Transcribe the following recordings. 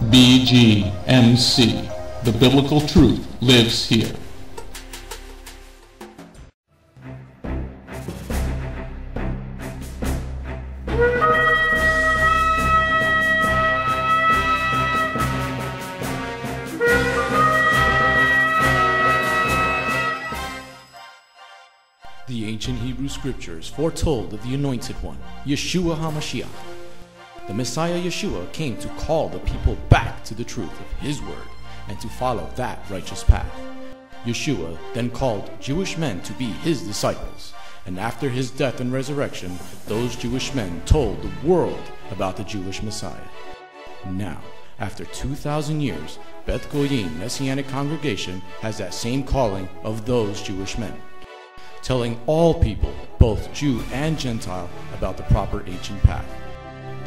BGMC. The biblical truth lives here. The ancient Hebrew scriptures foretold of the Anointed One, Yeshua HaMashiach. The Messiah Yeshua came to call the people back to the truth of His word and to follow that righteous path. Yeshua then called Jewish men to be His disciples, and after His death and resurrection, those Jewish men told the world about the Jewish Messiah. Now, after 2,000 years, Beth Goyim Messianic Congregation has that same calling of those Jewish men telling all people, both Jew and Gentile, about the proper ancient path.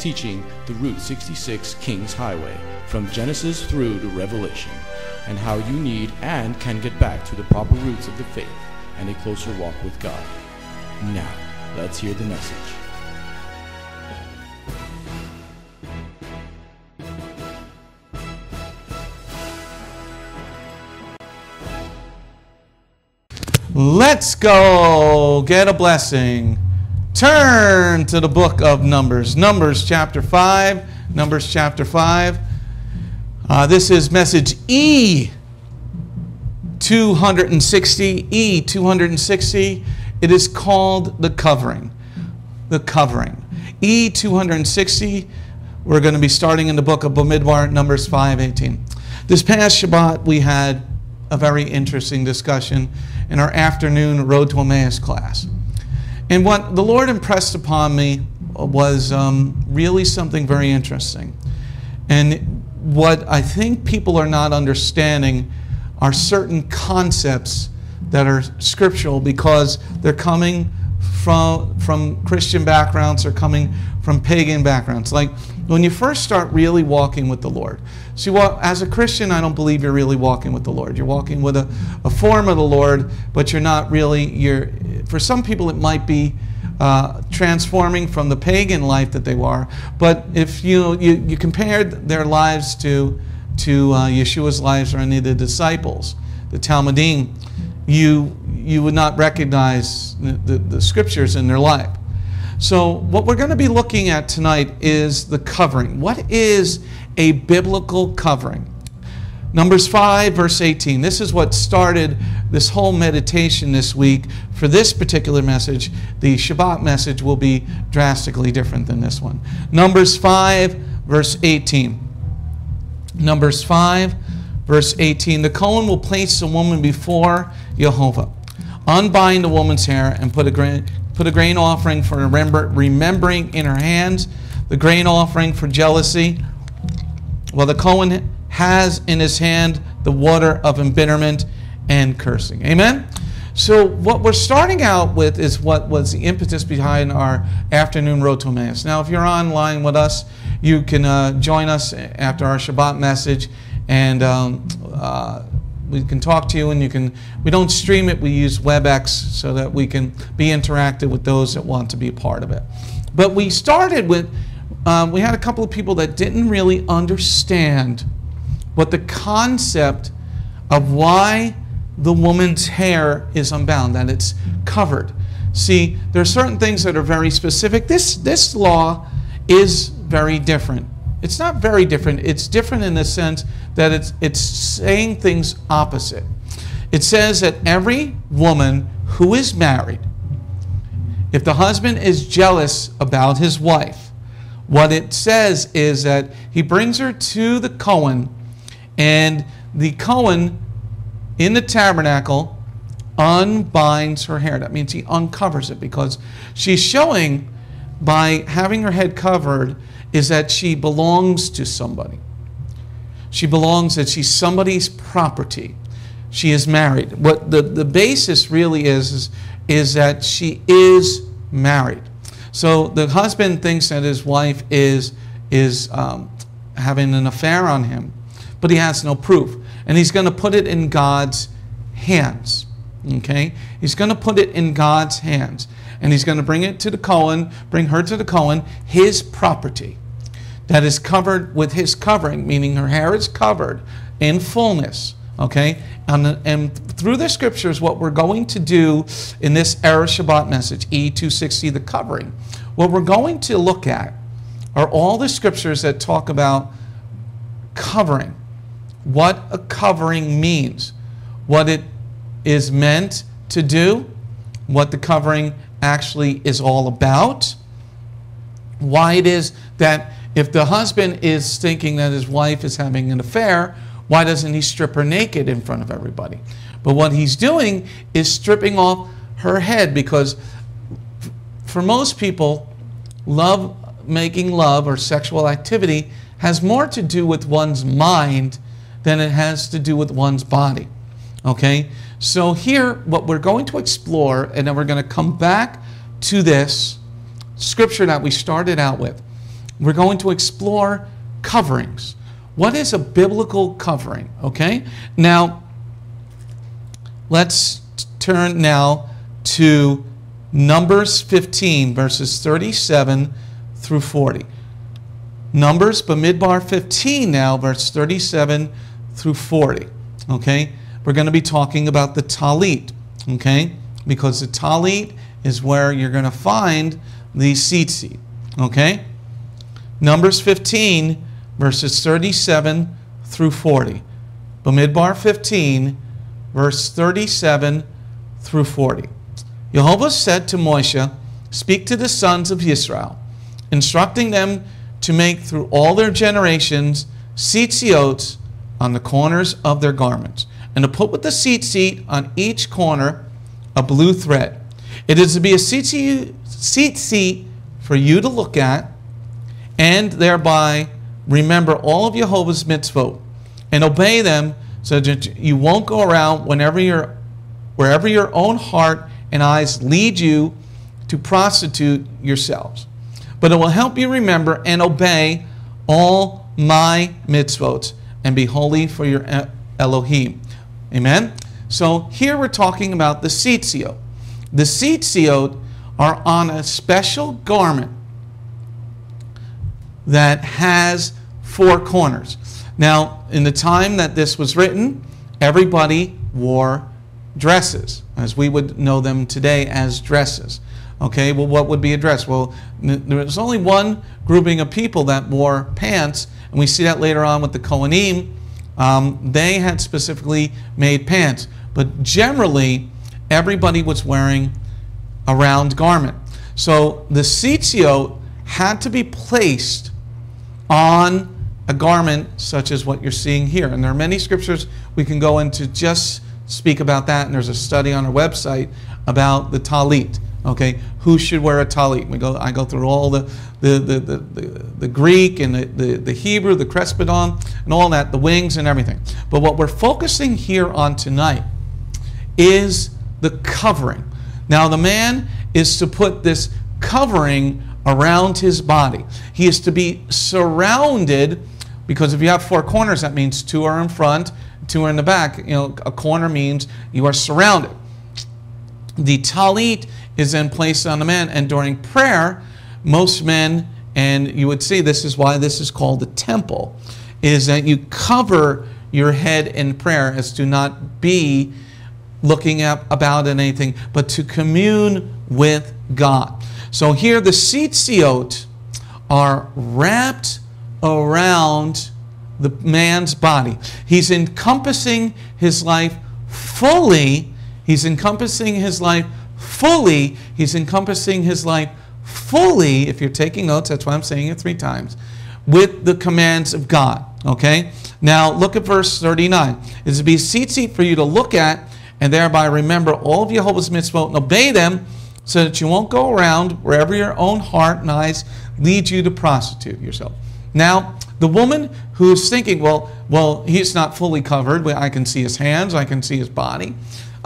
Teaching the Route 66 King's Highway from Genesis through to Revelation, and how you need and can get back to the proper roots of the faith and a closer walk with God. Now, let's hear the message. Let's go get a blessing. Turn to the book of Numbers. Numbers chapter 5. Numbers chapter 5. Uh, this is message E 260. E 260. It is called the covering. The covering. E 260. We're going to be starting in the book of Bamidbar, Numbers 518. This past Shabbat, we had a very interesting discussion in our afternoon Road to Emmaus class. And what the Lord impressed upon me was um, really something very interesting. And what I think people are not understanding are certain concepts that are scriptural because they're coming from, from Christian backgrounds, they're coming from pagan backgrounds. Like when you first start really walking with the Lord. See, well, as a Christian, I don't believe you're really walking with the Lord. You're walking with a, a form of the Lord, but you're not really, you're, for some people, it might be uh, transforming from the pagan life that they were. But if you, you, you compared their lives to, to uh, Yeshua's lives or any of the disciples, the Talmidim, you, you would not recognize the, the, the scriptures in their life. So, what we're going to be looking at tonight is the covering. What is a biblical covering? Numbers 5, verse 18. This is what started this whole meditation this week. For this particular message, the Shabbat message will be drastically different than this one. Numbers 5, verse 18. Numbers 5, verse 18. The Cohen will place the woman before Jehovah, unbind the woman's hair, and put a grain, put a grain offering for remember, remembering in her hands, the grain offering for jealousy. Well, the Cohen has in his hand the water of embitterment and cursing. Amen? So, what we're starting out with is what was the impetus behind our afternoon road to Emmaus. Now, if you're online with us, you can uh, join us after our Shabbat message, and um, uh, we can talk to you. And you can. We don't stream it; we use WebEx so that we can be interactive with those that want to be a part of it. But we started with. Um, we had a couple of people that didn't really understand what the concept of why the woman's hair is unbound, that it's covered. See, there are certain things that are very specific. This, this law is very different. It's not very different. It's different in the sense that it's, it's saying things opposite. It says that every woman who is married, if the husband is jealous about his wife, what it says is that he brings her to the Cohen, and the Cohen in the tabernacle unbinds her hair. That means he uncovers it because she's showing by having her head covered is that she belongs to somebody. She belongs that she's somebody's property. She is married. What the, the basis really is, is, is that she is married. So the husband thinks that his wife is, is um, having an affair on him, but he has no proof. And he's going to put it in God's hands. Okay? He's going to put it in God's hands. And he's going to bring it to the Cohen, bring her to the Cohen, his property. That is covered with his covering, meaning her hair is covered in fullness. Okay? And, and through the scriptures, what we're going to do in this Erev Shabbat message, E260, the covering, what we're going to look at are all the scriptures that talk about covering, what a covering means, what it is meant to do, what the covering actually is all about, why it is that if the husband is thinking that his wife is having an affair, why doesn't he strip her naked in front of everybody? But what he's doing is stripping off her head because for most people, love, making love or sexual activity has more to do with one's mind than it has to do with one's body. Okay? So here, what we're going to explore, and then we're going to come back to this scripture that we started out with. We're going to explore coverings. What is a biblical covering? Okay? Now, let's turn now to Numbers 15, verses 37 through 40. Numbers, Bamidbar 15 now, verse 37 through 40. Okay? We're going to be talking about the talit. Okay? Because the talit is where you're going to find the tzitzit. Okay? Numbers 15, verses 37 through 40. Bamidbar 15, verse 37 through 40. Jehovah said to Moshe, Speak to the sons of Israel, instructing them to make through all their generations tzitziot on the corners of their garments, and to put with the tzitzit on each corner a blue thread. It is to be a tzitzit for you to look at, and thereby remember all of Jehovah's mitzvot, and obey them so that you won't go around whenever your, wherever your own heart and eyes lead you to prostitute yourselves. But it will help you remember and obey all my mitzvot and be holy for your Elohim. Amen? So here we're talking about the tzitziot. The tzitziot are on a special garment that has four corners. Now, in the time that this was written, everybody wore dresses, as we would know them today as dresses. Okay, well, what would be a dress? Well, there was only one grouping of people that wore pants, and we see that later on with the Kohanim. Um, they had specifically made pants, but generally, everybody was wearing a round garment. So the tzitziot had to be placed on a garment such as what you're seeing here. And there are many scriptures we can go into just speak about that, and there's a study on our website about the talit. Okay, who should wear a talit? We go. I go through all the the the, the, the, Greek and the, the, the Hebrew, the kraspedon, and all that, the wings and everything. But what we're focusing here on tonight is the covering. Now, the man is to put this covering around his body. He is to be surrounded because if you have four corners, that means two are in front two are in the back. You know, a corner means you are surrounded. The talit is then placed on the man, and during prayer, most men, and you would see this is why this is called the temple, is that you cover your head in prayer as to not be looking at about anything, but to commune with God. So here the tzitziot are wrapped around the man's body. He's encompassing his life fully. He's encompassing his life fully. He's encompassing his life fully. If you're taking notes, that's why I'm saying it three times. With the commands of God. Okay? Now look at verse 39. It's to be tzitzit for you to look at and thereby remember all of Jehovah's mitzvot and obey them so that you won't go around wherever your own heart and eyes lead you to prostitute yourself. Now, the woman who's thinking, well, well, he's not fully covered. I can see his hands, I can see his body.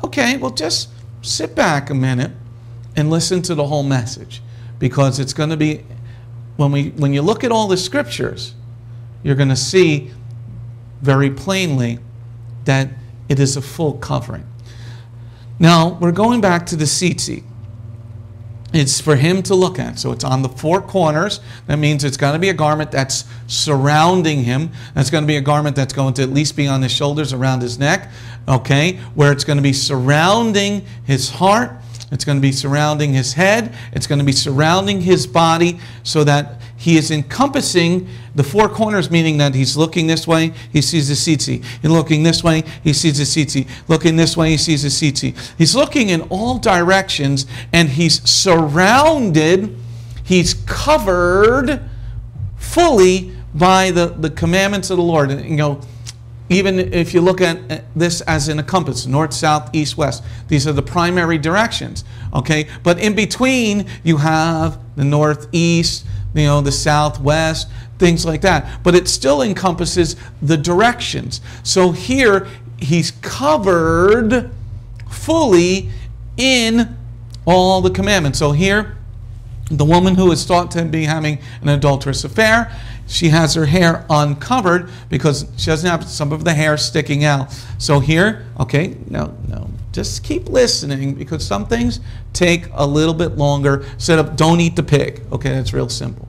Okay, well, just sit back a minute and listen to the whole message because it's going to be when we when you look at all the scriptures, you're going to see very plainly that it is a full covering. Now, we're going back to the tzitzit. It's for him to look at. So it's on the four corners. That means it's going to be a garment that's surrounding him. That's going to be a garment that's going to at least be on his shoulders, around his neck, okay? Where it's going to be surrounding his heart. It's going to be surrounding his head. It's going to be surrounding his body so that he is encompassing the four corners, meaning that he's looking this way, he sees the tzitzi. He's looking this way, he sees the tzitzi. Looking this way, he sees the tzitzi. He's looking in all directions and he's surrounded, he's covered fully by the, the commandments of the Lord. And you know, even if you look at this as in a compass north south east west these are the primary directions okay but in between you have the northeast you know the southwest things like that but it still encompasses the directions so here he's covered fully in all the commandments so here the woman who is thought to be having an adulterous affair she has her hair uncovered because she doesn't have some of the hair sticking out. So here, okay, no, no, just keep listening because some things take a little bit longer. Set up, don't eat the pig. Okay, that's real simple.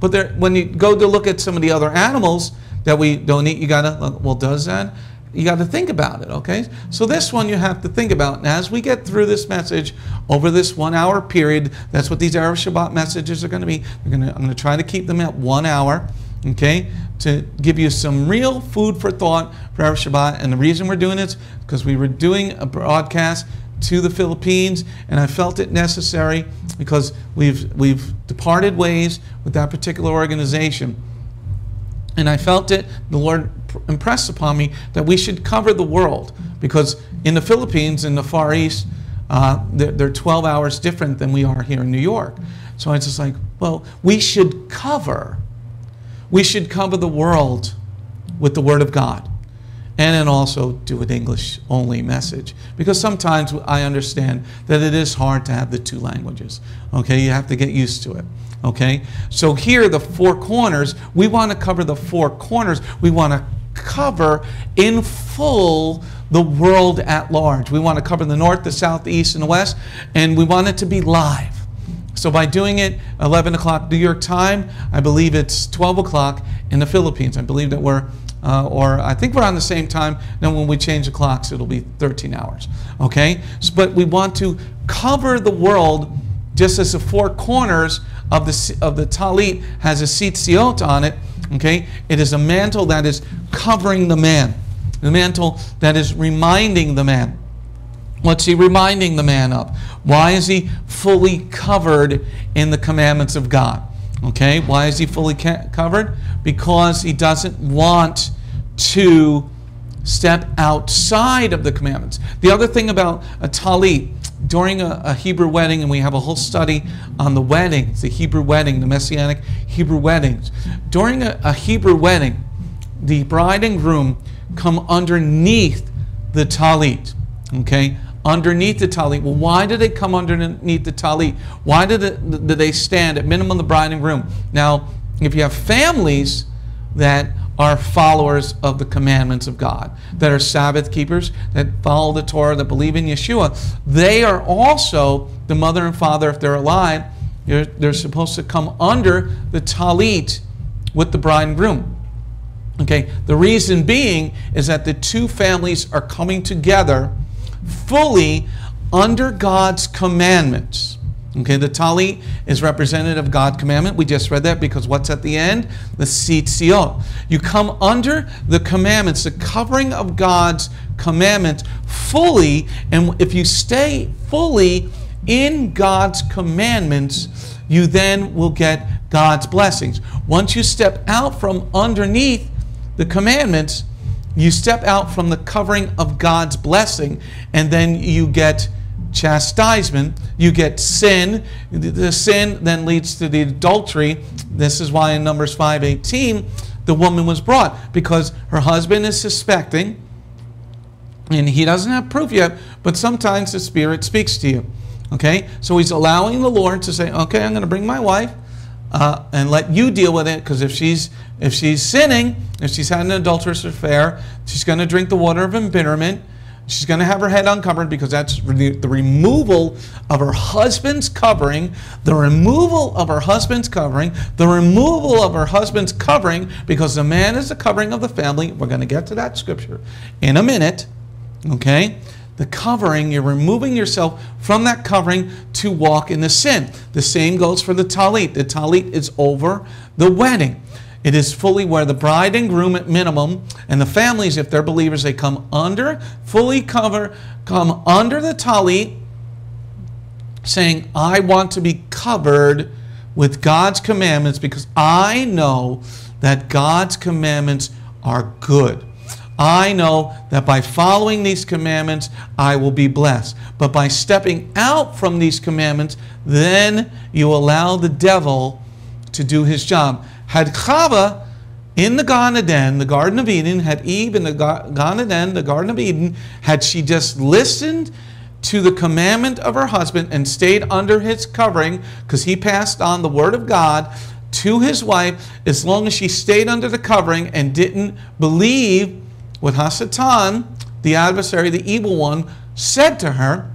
But there, when you go to look at some of the other animals that we don't eat, you gotta, uh, well, does that? You got to think about it, okay? So this one you have to think about. And as we get through this message over this one hour period, that's what these Erev Shabbat messages are going to be. Gonna, I'm to try to keep them at one hour, okay? To give you some real food for thought for Erev Shabbat. And the reason we're doing it is because we were doing a broadcast to the Philippines, and I felt it necessary because we've we've departed ways with that particular organization. And I felt it, the Lord impressed upon me that we should cover the world because in the Philippines, in the Far East, uh, they're, they're 12 hours different than we are here in New York. So I was just like, well, we should cover. We should cover the world with the Word of God. And then also do an English only message. Because sometimes I understand that it is hard to have the two languages. Okay, you have to get used to it. Okay, so here, the four corners, we want to cover the four corners. We want to cover in full the world at large. We want to cover the north, the south, the east, and the west, and we want it to be live. So by doing it 11 o'clock New York time, I believe it's 12 o'clock in the Philippines. I believe that we're, uh, or I think we're on the same time. Then when we change the clocks, it'll be 13 hours. Okay? So, but we want to cover the world just as the four corners of the, of the talit has a tzitziot on it Okay? It is a mantle that is covering the man, the mantle that is reminding the man. What's he reminding the man of? Why is he fully covered in the commandments of God? Okay? Why is he fully covered? Because he doesn't want to step outside of the commandments. The other thing about a talit, during a, a, Hebrew wedding, and we have a whole study on the weddings, the Hebrew wedding, the Messianic Hebrew weddings. During a, a Hebrew wedding, the bride and groom come underneath the talit. Okay? Underneath the talit. Well, why do they come underneath the talit? Why do, it, did they stand at minimum the bride and groom? Now, if you have families that are followers of the commandments of God, that are Sabbath keepers, that follow the Torah, that believe in Yeshua. They are also the mother and father, if they're alive, they're, they're supposed to come under the talit with the bride and groom. Okay, the reason being is that the two families are coming together fully under God's commandments. Okay, the talit is representative of God's commandment. We just read that because what's at the end? The tzitziot. You come under the commandments, the covering of God's commandments fully, and if you stay fully in God's commandments, you then will get God's blessings. Once you step out from underneath the commandments, you step out from the covering of God's blessing, and then you get chastisement, you get sin. The sin then leads to the adultery. This is why in Numbers 5:18 the woman was brought because her husband is suspecting and he doesn't have proof yet, but sometimes the spirit speaks to you. Okay? So he's allowing the Lord to say, "Okay, I'm going to bring my wife uh, and let you deal with it because if she's if she's sinning, if she's had an adulterous affair, she's going to drink the water of embitterment." She's going to have her head uncovered because that's re- the removal of her husband's covering, the removal of her husband's covering, the removal of her husband's covering because the man is the covering of the family. We're going to get to that scripture in a minute. Okay? The covering, you're removing yourself from that covering to walk in the sin. The same goes for the talit. The talit is over the wedding. It is fully where the bride and groom at minimum, and the families, if they're believers, they come under, fully cover, come under the talit, saying, I want to be covered with God's commandments because I know that God's commandments are good. I know that by following these commandments, I will be blessed. But by stepping out from these commandments, then you allow the devil to do his job. Had Chava in the Gan Eden, the Garden of Eden, had Eve in the Gan Eden, the Garden of Eden, had she just listened to the commandment of her husband and stayed under his covering, because he passed on the word of God to his wife, as long as she stayed under the covering and didn't believe what Hasatan, the adversary, the evil one, said to her,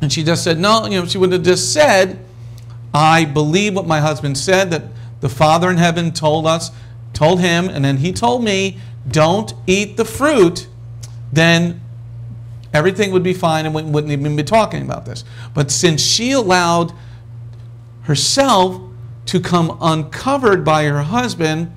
and she just said, no, you know, she would have just said, I believe what my husband said, that the Father in heaven told us, told him, and then he told me, don't eat the fruit, then everything would be fine and we wouldn't even be talking about this. But since she allowed herself to come uncovered by her husband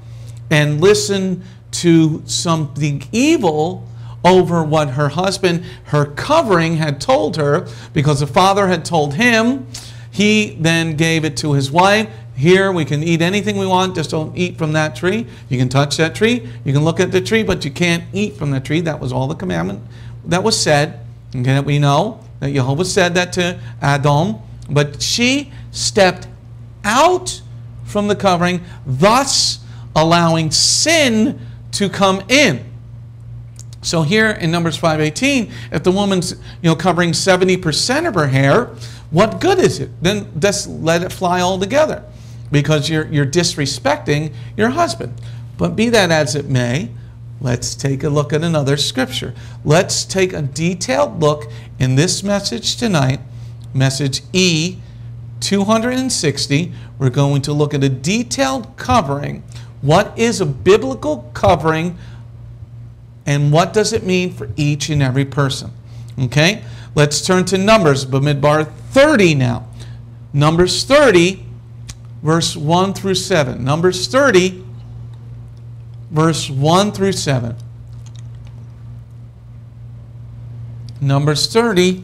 and listen to something evil over what her husband, her covering, had told her, because the father had told him, he then gave it to his wife. Here we can eat anything we want, just don't eat from that tree. You can touch that tree, you can look at the tree, but you can't eat from the tree. That was all the commandment that was said. Okay, we know that Jehovah said that to Adam, but she stepped out from the covering, thus allowing sin to come in. So here in Numbers 5:18, if the woman's you know covering 70% of her hair, what good is it? Then just let it fly altogether because you're, you're disrespecting your husband. But be that as it may, let's take a look at another scripture. Let's take a detailed look in this message tonight, message E 260. We're going to look at a detailed covering. What is a biblical covering and what does it mean for each and every person? Okay, let's turn to Numbers, Bamidbar 30 now. Numbers 30 verse 1 through 7. Numbers 30, verse 1 through 7. Numbers 30,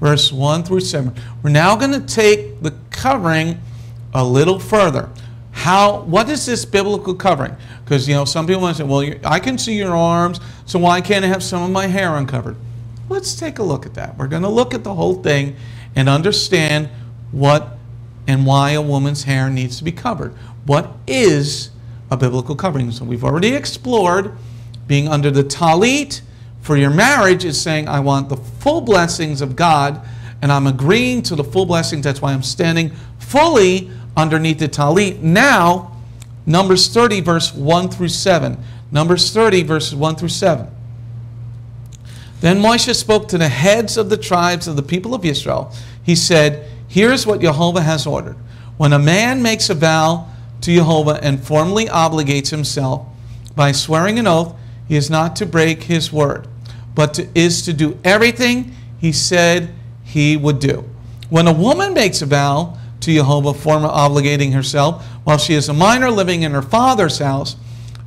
verse 1 through 7. We're now going to take the covering a little further. How, what is this biblical covering? Because, you know, some people might say, well, I can see your arms, so why can't I have some of my hair uncovered? Let's take a look at that. We're going to look at the whole thing and understand what and why a woman's hair needs to be covered. What is a biblical covering? So we've already explored being under the talit for your marriage is saying, I want the full blessings of God, and I'm agreeing to the full blessings. That's why I'm standing fully underneath the talit. Now, Numbers 30, verse 1 through 7. Numbers 30, verses 1 through 7. Then Moshe spoke to the heads of the tribes of the people of Israel. He said, Here's what Jehovah has ordered. When a man makes a vow to Jehovah and formally obligates himself by swearing an oath, he is not to break his word, but to, is to do everything he said he would do. When a woman makes a vow to Jehovah, formally obligating herself while she is a minor living in her father's house,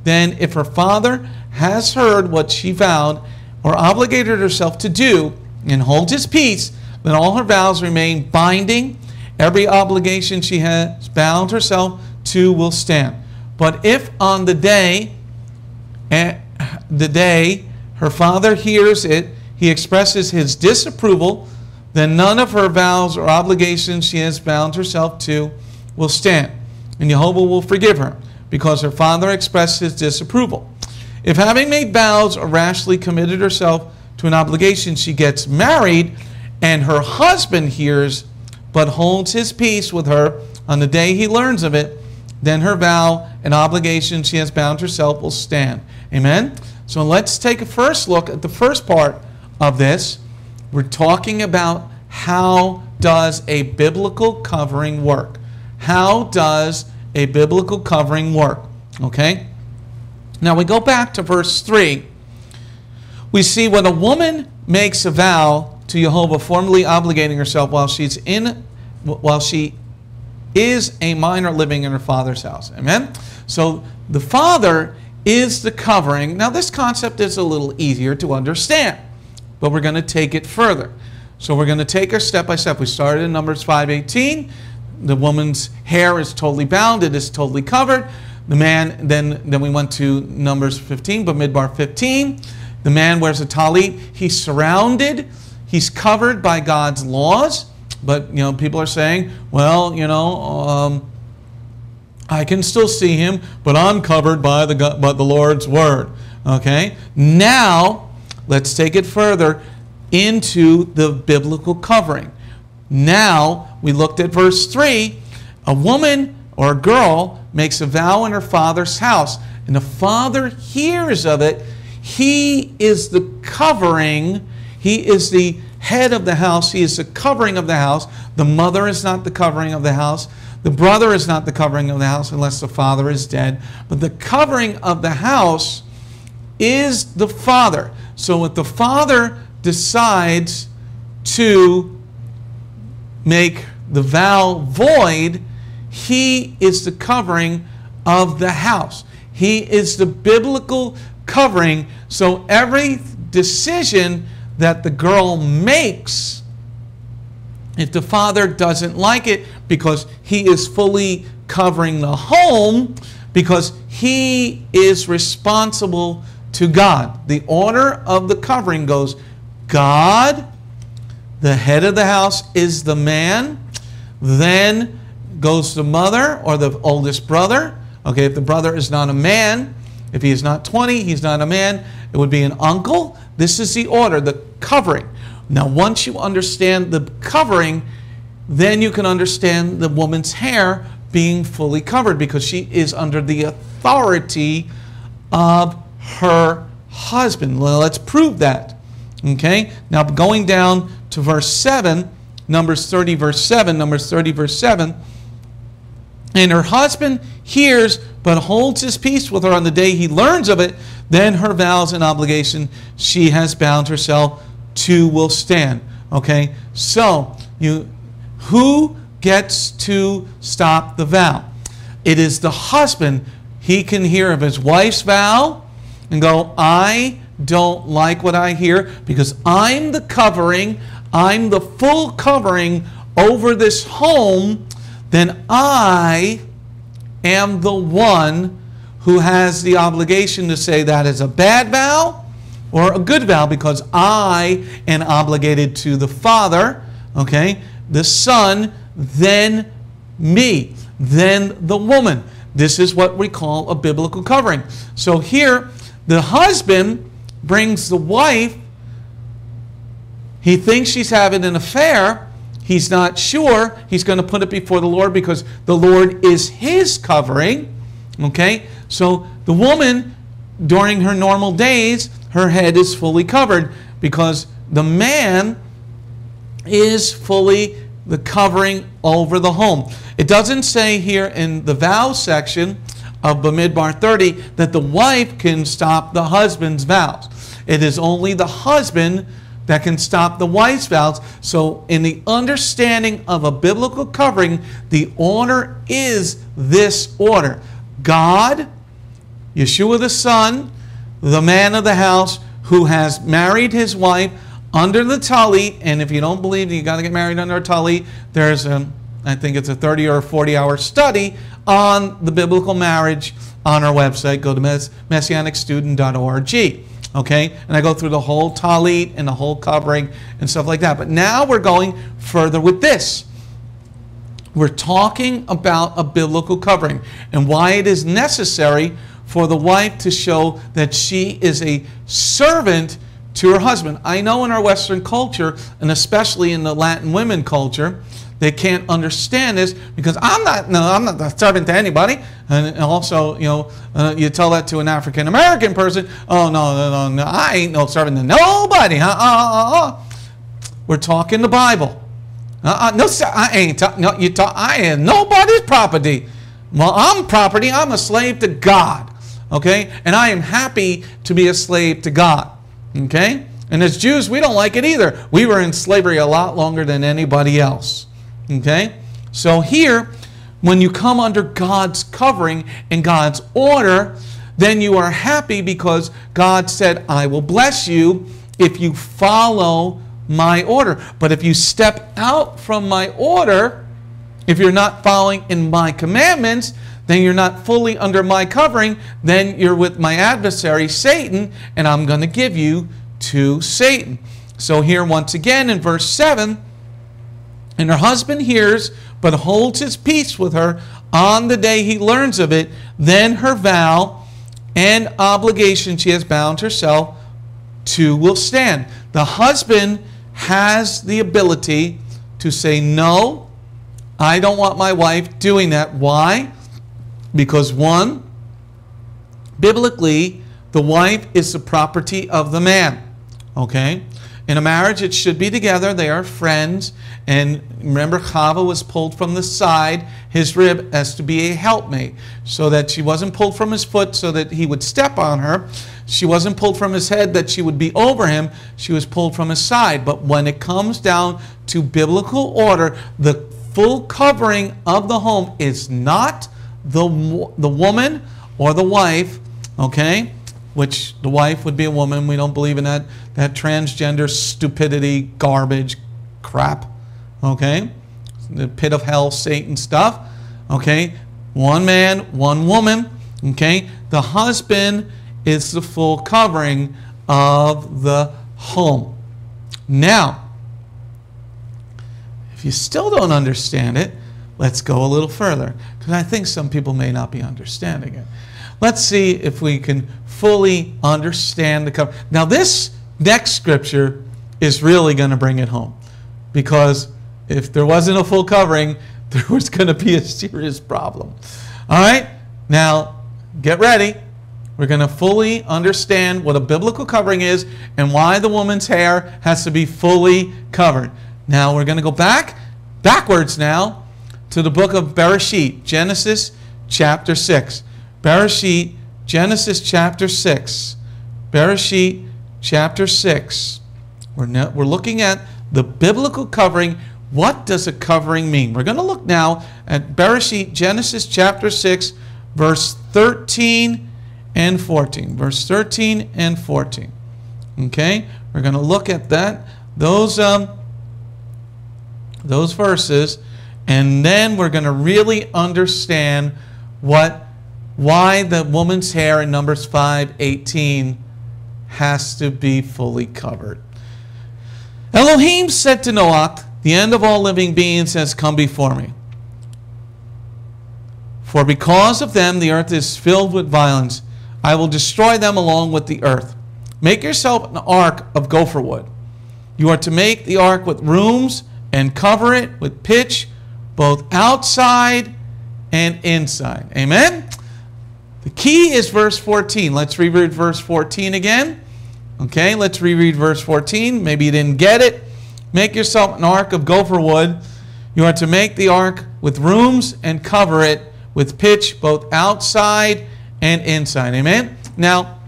then if her father has heard what she vowed or obligated herself to do and holds his peace, then all her vows remain binding. Every obligation she has bound herself to will stand. But if on the day, eh, the day her father hears it, he expresses his disapproval, then none of her vows or obligations she has bound herself to will stand. And Jehovah will forgive her because her father expressed his disapproval. If having made vows or rashly committed herself to an obligation, she gets married, and her husband hears but holds his peace with her on the day he learns of it, then her vow and obligation she has bound herself will stand. Amen? So let's take a first look at the first part of this. We're talking about how does a biblical covering work? How does a biblical covering work? Okay? Now we go back to verse 3. We see when a woman makes a vow to Jehovah, formally obligating herself while she's in while she is a minor living in her father's house. Amen? So the father is the covering. Now, this concept is a little easier to understand, but we're going to take it further. So we're going to take her step by step. We started in Numbers 5:18. The woman's hair is totally bound; it is totally covered. The man then then we went to Numbers 15, Bamidbar 15. The man wears a talit. He's surrounded. He's covered by God's laws. But you know, people are saying, well, you know, um, I can still see him, but I'm covered by the by the Lord's word. Okay. Now, let's take it further into the biblical covering. Now we looked at verse three. A woman or a girl makes a vow in her father's house, and the father hears of it. He is the covering. He is the head of the house. He is the covering of the house. The mother is not the covering of the house. The brother is not the covering of the house unless the father is dead. But the covering of the house is the father. So if the father decides to make the vow void, he is the covering of the house. He is the biblical covering. So every decision that the girl makes, if the father doesn't like it because he is fully covering the home, because he is responsible to God. The order of the covering goes God, the head of the house is the man, then goes the mother or the oldest brother. Okay, if the brother is not a man, if he is not 20, he's not a man, it would be an uncle. This is the order, the covering. Now, once you understand the covering, then you can understand the woman's hair being fully covered because she is under the authority of her husband. Well, let's prove that. Okay? Now, going down to verse 7, Numbers 30, verse 7, Numbers 30, verse 7. And her husband hears, but holds his peace with her on the day he learns of it. Then her vows and obligation she has bound herself to will stand. Okay? So, you who gets to stop the vow? It is the husband. He can hear of his wife's vow and go, I don't like what I hear because I'm the covering, I'm the full covering over this home, then I am the one who has the obligation to say that is a bad vow or a good vow because I am obligated to the Father, okay, the Son, then me, then the woman. This is what we call a biblical covering. So here, the husband brings the wife. He thinks she's having an affair. He's not sure. He's going to put it before the Lord because the Lord is his covering. Okay? So the woman, during her normal days, her head is fully covered because the man is fully the covering over the home. It doesn't say here in the vow section of Bamidbar 30 that the wife can stop the husband's vows. It is only the husband that can stop the wife's vows. So, in the understanding of a biblical covering, the order is this order God, Yeshua the Son, the man of the house who has married his wife under the talit. And if you don't believe that you got to get married under a talit, there's a, I think it's a 30 or 40 hour study on the biblical marriage on our website. Go to messianicstudent.org. Okay? And I go through the whole talit and the whole covering and stuff like that. But now we're going further with this. We're talking about a biblical covering and why it is necessary for the wife to show that she is a servant to her husband. I know in our Western culture, and especially in the Latin women culture, they can't understand this because I'm not, no, I'm not a servant to anybody. And also, you know, uh, you tell that to an African American person, oh, no, no, no, no, I ain't no servant to nobody. Uh, uh. We're talking the Bible. Uh, uh, no, sir, I ain't. Ta- no, you talk. I am nobody's property. Well, I'm property. I'm a slave to God. Okay, and I am happy to be a slave to God. Okay, and as Jews, we don't like it either. We were in slavery a lot longer than anybody else. Okay, so here, when you come under God's covering and God's order, then you are happy because God said, "I will bless you if you follow." my order. But if you step out from my order, if you're not following in my commandments, then you're not fully under my covering, then you're with my adversary, Satan, and I'm going to give you to Satan. So, here once again in verse 7 and her husband hears, but holds his peace with her on the day he learns of it, then her vow and obligation she has bound herself to will stand. The husband has the ability to say, No, I don't want my wife doing that. Why? Because one, biblically, the wife is the property of the man. Okay? In a marriage, it should be together. They are friends. And remember, Chava was pulled from the side, his rib, as to be a helpmate, so that she wasn't pulled from his foot so that he would step on her. She wasn't pulled from his head that she would be over him. She was pulled from his side. But when it comes down to biblical order, the full covering of the home is not the, the woman or the wife, okay? Which the wife would be a woman. We don't believe in that, that transgender stupidity, garbage, crap, okay? The pit of hell, Satan stuff, okay? One man, one woman, okay? The husband is the full covering of the home. Now, if you still don't understand it, let's go a little further because I think some people may not be understanding it. Let's see if we can fully understand the cover. Now, this next scripture is really going to bring it home because if there wasn't a full covering, there was going to be a serious problem. All right? Now, get ready. We're going to fully understand what a biblical covering is and why the woman's hair has to be fully covered. Now we're going to go back, backwards now, to the book of Bereshit, Genesis chapter 6. Bereshit, Genesis chapter 6. Bereshit chapter 6. We're, we're looking at the biblical covering. What does a covering mean? We're going to look now at Bereshit, Genesis chapter 6, verse 13 and 14. Verse 13 and 14. Okay? We're going to look at that, those, um, those verses, and then we're going to really understand what, why the woman's hair in Numbers 5 18 has to be fully covered. Elohim said to Noah, The end of all living beings has come before me. For because of them the earth is filled with violence I will destroy them along with the earth. Make yourself an ark of gopher wood. You are to make the ark with rooms and cover it with pitch, both outside and inside. Amen? The key is verse 14. Let's reread verse 14 again. Okay, let's reread verse 14. Maybe you didn't get it. Make yourself an ark of gopher wood. You are to make the ark with rooms and cover it with pitch, both outside and inside. Amen? Now,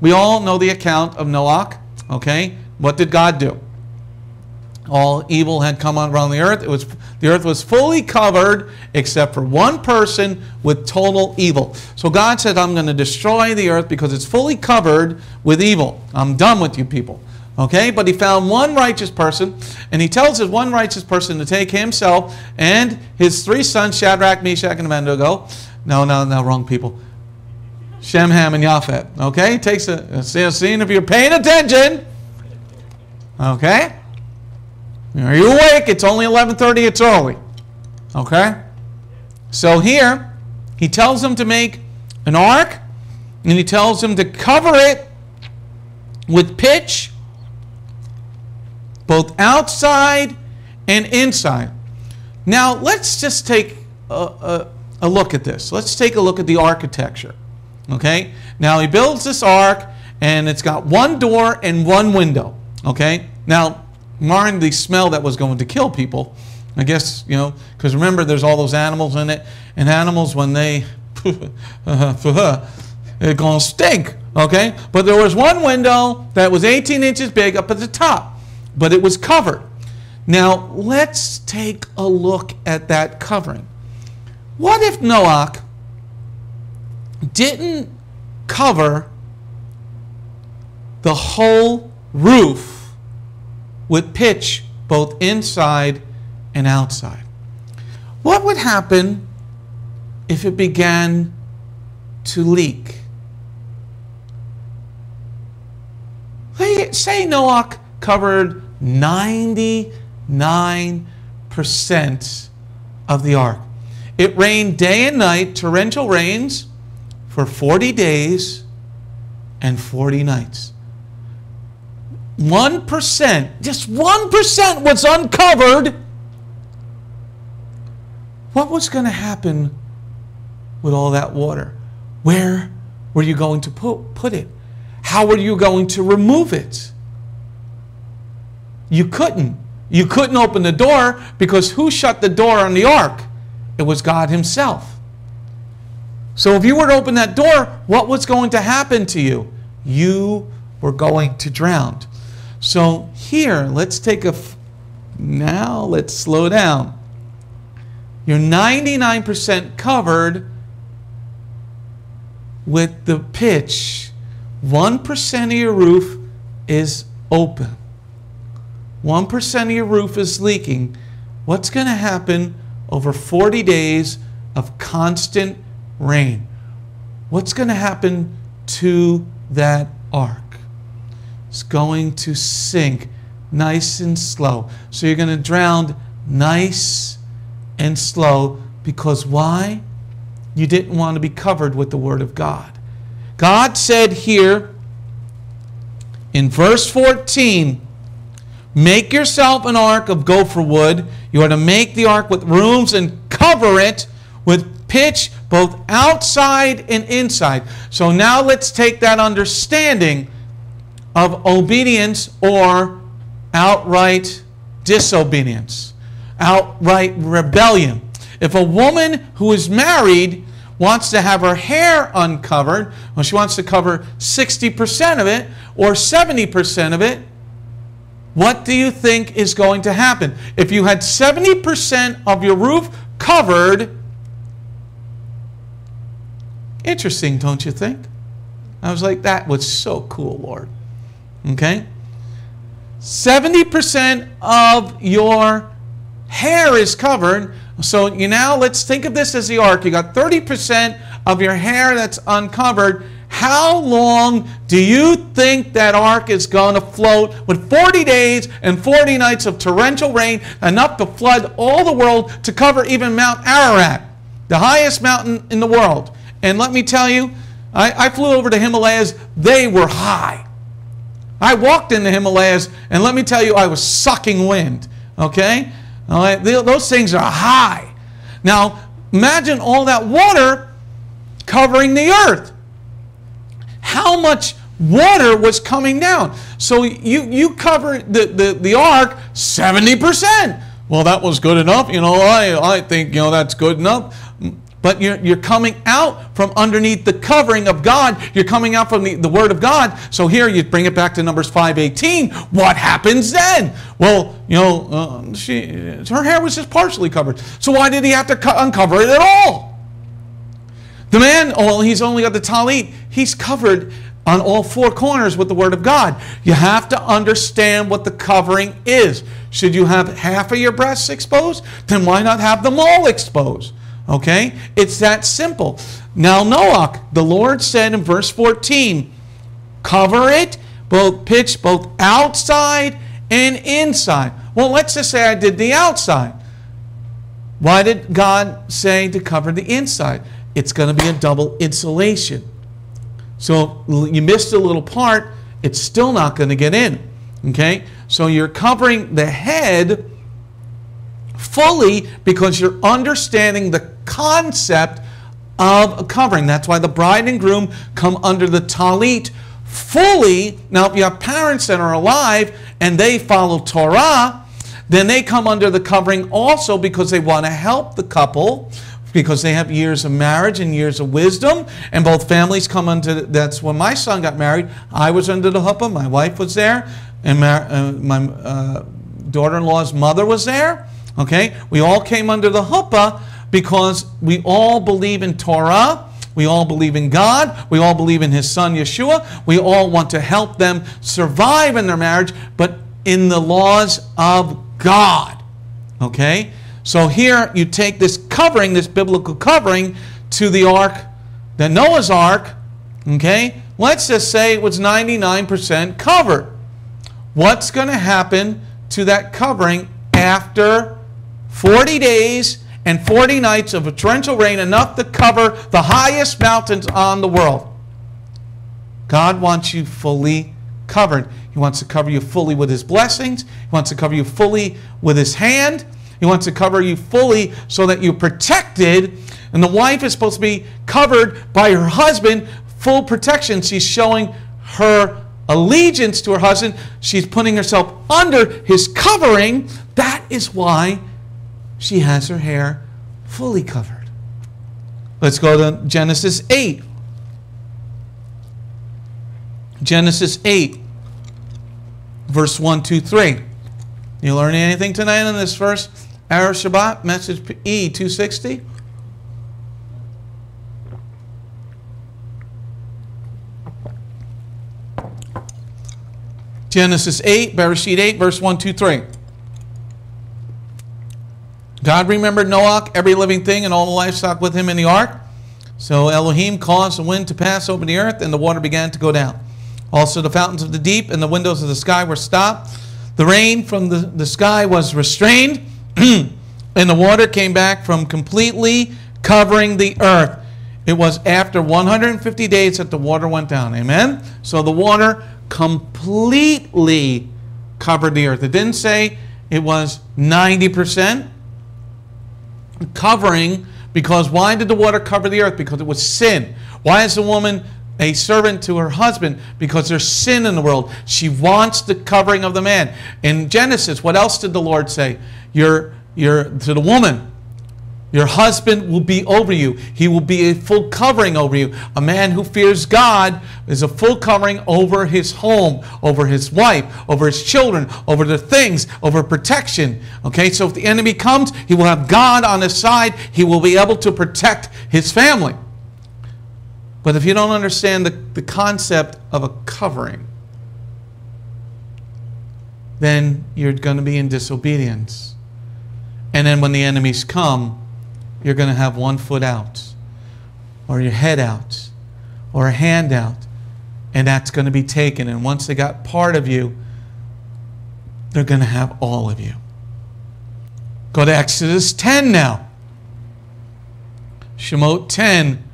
we all know the account of Noah. Okay? What did God do? All evil had come around the earth. It was the earth was fully covered except for one person with total evil. So God said, I'm going to destroy the earth because it's fully covered with evil. I'm done with you people. Okay, but he found one righteous person, and he tells his one righteous person to take himself and his three sons, Shadrach, Meshach, and Abednego. No, no, no, wrong people. Shem, Ham, and Yafet. Okay? Takes a, a scene if you're paying attention. Okay? Are you awake? It's only 11:30. It's early. Okay? So here, he tells them to make an ark, and he tells them to cover it with pitch, both outside and inside. Now, let's just take a, a, a look at this. Let's take a look at the architecture. Okay? Now, he builds this ark, and it's got one door and one window. Okay? Now, mind the smell that was going to kill people. I guess, you know, because remember, there's all those animals in it, and animals, when they, they're going to stink, okay? But there was one window that was 18 inches big up at the top, but it was covered. Now, let's take a look at that covering. What if Noah didn't cover the whole roof with pitch both inside and outside? What would happen if it began to leak? Say Noah covered 99% of the ark. It rained day and night, torrential rains, for 40 days and 40 nights. 1%, just 1% was uncovered. What was going to happen with all that water? Where were you going to put, put it? How were you going to remove it? You couldn't. You couldn't open the door because who shut the door on the ark? It was God Himself. So if you were to open that door, what was going to happen to you? You were going to drown. So here, let's take a. Now let's slow down. You're 99% covered with the pitch. 1% of your roof is open. 1% of your roof is leaking. What's going to happen over 40 days of constant rain? What's going to happen to that ark? It's going to sink nice and slow. So you're going to drown nice and slow because why? You didn't want to be covered with the Word of God. God said here in verse 14, Make yourself an ark of gopher wood. You are to make the ark with rooms and cover it with pitch both outside and inside. So now let's take that understanding of obedience or outright disobedience, outright rebellion. If a woman who is married wants to have her hair uncovered, well, she wants to cover 60% of it or 70% of it, what do you think is going to happen? If you had 70% of your roof covered, interesting, don't you think? I was like, that was so cool, Lord. Okay? 70% of your hair is covered. So you now let's think of this as the ark. You got 30% of your hair that's uncovered. How long do you think that ark is going to float with 40 days and 40 nights of torrential rain, enough to flood all the world to cover even Mount Ararat, the highest mountain in the world? And let me tell you, I, I flew over the Himalayas, they were high. I walked in the Himalayas, and let me tell you, I was sucking wind. Okay? All right? Those things are high. Now, imagine all that water covering the earth. How much water was coming down? So you, you covered the, the, the ark 70%. Well, that was good enough. You know, I, I think, you know, that's good enough. But you're, you're coming out from underneath the covering of God. You're coming out from the, the Word of God. So here you bring it back to Numbers 5.18. What happens then? Well, you know, uh, she, her hair was just partially covered. So why did he have to uncover it at all? The man, oh, well, he's only got the talit. He's covered on all four corners with the Word of God. You have to understand what the covering is. Should you have half of your breasts exposed? Then why not have them all exposed? Okay? It's that simple. Now, Noah, the Lord said in verse 14, cover it, both pitch both outside and inside. Well, let's just say I did the outside. Why did God say to cover the inside? It's going to be a double insulation. So you missed a little part, it's still not going to get in. Okay? So you're covering the head fully because you're understanding the concept of a covering. That's why the bride and groom come under the talit fully. Now, if you have parents that are alive and they follow Torah, then they come under the covering also because they want to help the couple because they have years of marriage and years of wisdom, and both families come under. That's when my son got married. I was under the huppah. My wife was there, and my, uh, my uh, daughter-in-law's mother was there. Okay, we all came under the huppah because we all believe in Torah. We all believe in God. We all believe in His Son Yeshua. We all want to help them survive in their marriage, but in the laws of God. Okay? So here you take this covering, this biblical covering, to the ark, the Noah's ark. Okay? Let's just say it was 99% covered. What's going to happen to that covering after 40 days and 40 nights of a torrential rain, enough to cover the highest mountains on the world? God wants you fully covered. He wants to cover you fully with His blessings. He wants to cover you fully with His hand. He wants to cover you fully so that you're protected. And the wife is supposed to be covered by her husband, full protection. She's showing her allegiance to her husband. She's putting herself under his covering. That is why she has her hair fully covered. Let's go to Genesis 8. Genesis 8, verse 1, 2, 3. You learning anything tonight in this first Our Shabbat, message E 260. Genesis 8, Bereshit 8, verse 1, 2, 3. God remembered Noah, every living thing, and all the livestock with him in the ark. So Elohim caused the wind to pass over the earth, and the water began to go down. Also, the fountains of the deep and the windows of the sky were stopped. The rain from the, the sky was restrained, and the water came back from completely covering the earth. It was after 150 days that the water went down. Amen? So the water completely covered the earth. It didn't say it was 90% covering because why did the water cover the earth? Because it was sin. Why is the woman a servant to her husband because there's sin in the world. She wants the covering of the man. In Genesis, what else did the Lord say? You're, you're to the woman, your husband will be over you. He will be a full covering over you. A man who fears God is a full covering over his home, over his wife, over his children, over the things, over protection. Okay, so if the enemy comes, he will have God on his side. He will be able to protect his family. But if you don't understand the, the concept of a covering, then you're going to be in disobedience. And then when the enemies come, you're going to have one foot out, or your head out, or a hand out, and that's going to be taken. And once they got part of you, they're going to have all of you. Go to Exodus 10 now. Shemot 10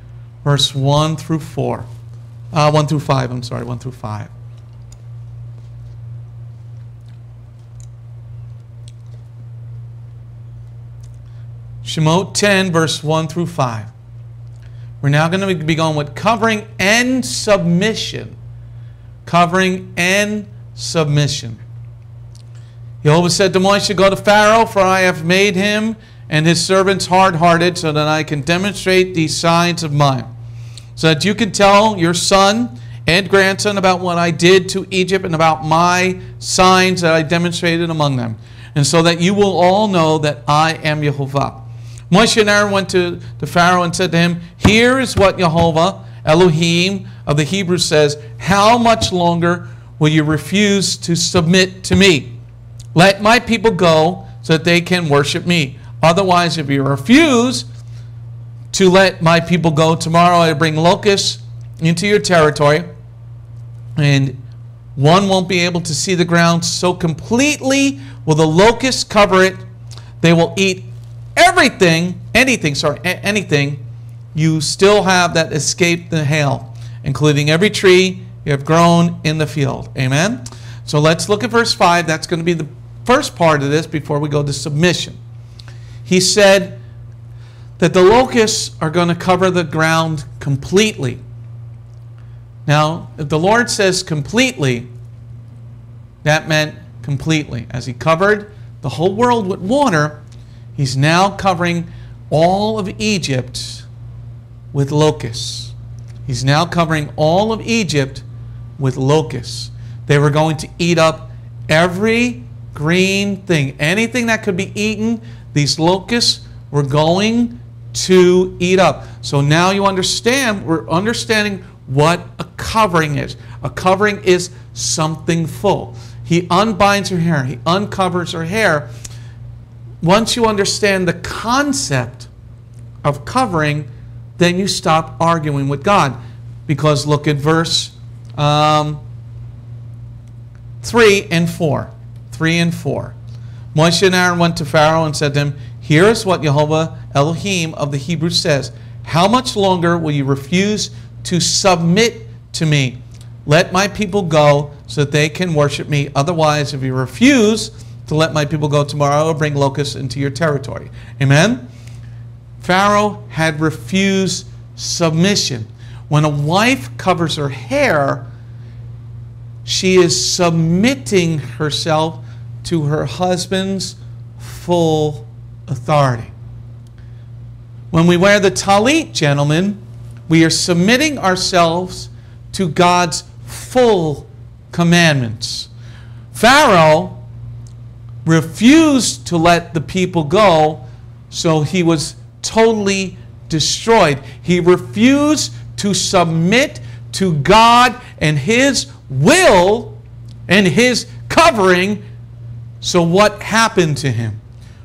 verse 1 through 4. Uh, 1 through 5, I'm sorry, 1 through 5. Shemot 10, verse 1 through 5. We're now going to be going with covering and submission. Covering and submission. Jehovah said to Moshe, Go to Pharaoh, for I have made him and his servants hard hearted, so that I can demonstrate these signs of mine so that you can tell your son and grandson about what I did to Egypt and about my signs that I demonstrated among them. And so that you will all know that I am Jehovah. Moshe and Aaron went to, to Pharaoh and said to him, Here is what Jehovah, Elohim of the Hebrews says, How much longer will you refuse to submit to me? Let my people go so that they can worship me. Otherwise, if you refuse, to let my people go. Tomorrow I bring locusts into your territory, and one won't be able to see the ground so completely will the locusts cover it. They will eat everything, anything, sorry, anything you still have that escaped the hail, including every tree you have grown in the field. Amen? So let's look at verse 5. That's going to be the first part of this before we go to submission. he said that the locusts are going to cover the ground completely. Now, if the Lord says completely, that meant completely. As he covered the whole world with water, he's now covering all of Egypt with locusts. He's now covering all of Egypt with locusts. They were going to eat up every green thing, anything that could be eaten, these locusts were going to eat up. So now you understand, we're understanding what a covering is. A covering is something full. He unbinds her hair, he uncovers her hair. Once you understand the concept of covering, then you stop arguing with God. Because look at verse um, 3 and 4. 3 and 4. Moshe and Aaron went to Pharaoh and said to him, Here is what Jehovah Elohim of the Hebrews says How much longer will you refuse to submit to me? Let my people go so that they can worship me. Otherwise, if you refuse to let my people go tomorrow, will bring locusts into your territory. Amen? Pharaoh had refused submission. When a wife covers her hair, she is submitting herself to her husband's full authority. When we wear the talit, gentlemen, we are submitting ourselves to God's full commandments. Pharaoh refused to let the people go, so he was totally destroyed. He refused to submit to God and His will and His covering. So, what happened to him?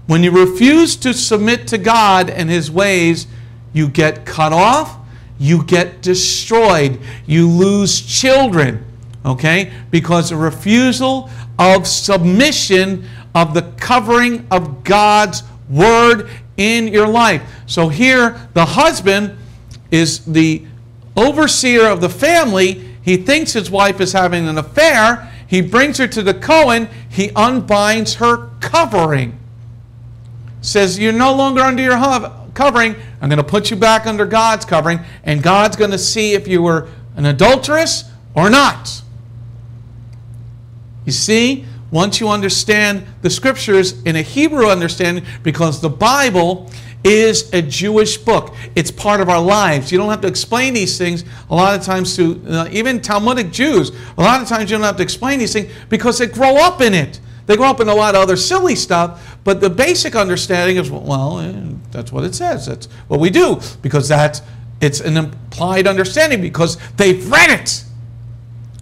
When you refuse to submit to God and His ways, you get cut off, you get destroyed, you lose children, okay? Because a refusal of submission of the covering of God's word in your life. So here, the husband is the overseer of the family. He thinks his wife is having an affair. He brings her to the Cohen. He unbinds her covering says, You're no longer under your covering. I'm going to put you back under God's covering, and God's going to see if you were an adulteress or not. You see, once you understand the scriptures in a Hebrew understanding, because the Bible is a Jewish book. It's part of our lives. You don't have to explain these things a lot of times to uh, even Talmudic Jews. A lot of times you don't have to explain these things because they grow up in it. They grow up in a lot of other silly stuff, but the basic understanding is, well, eh, that's what it says. That's what we do because that's it's an implied understanding because they've read it.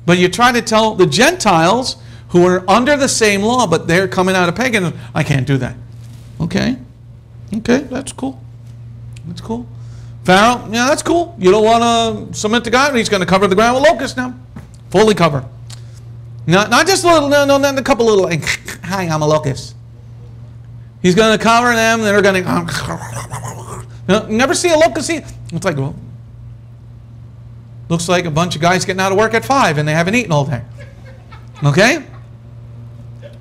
But you try to tell the Gentiles who are under the same law, but they're coming out of pagan, I can't do that. Okay, okay, that's cool. That's cool. Pharaoh, yeah, that's cool. You don't want to submit to God, and he's going to cover the ground with locusts now. Fully cover. Not, not just a little, no, no, not a couple little, like, hi, I'm a locust. He's going to cover them, and they're going to. never see a locust. See, it's like, well, looks like a bunch of guys getting out of work at five, and they haven't eaten all day. Okay?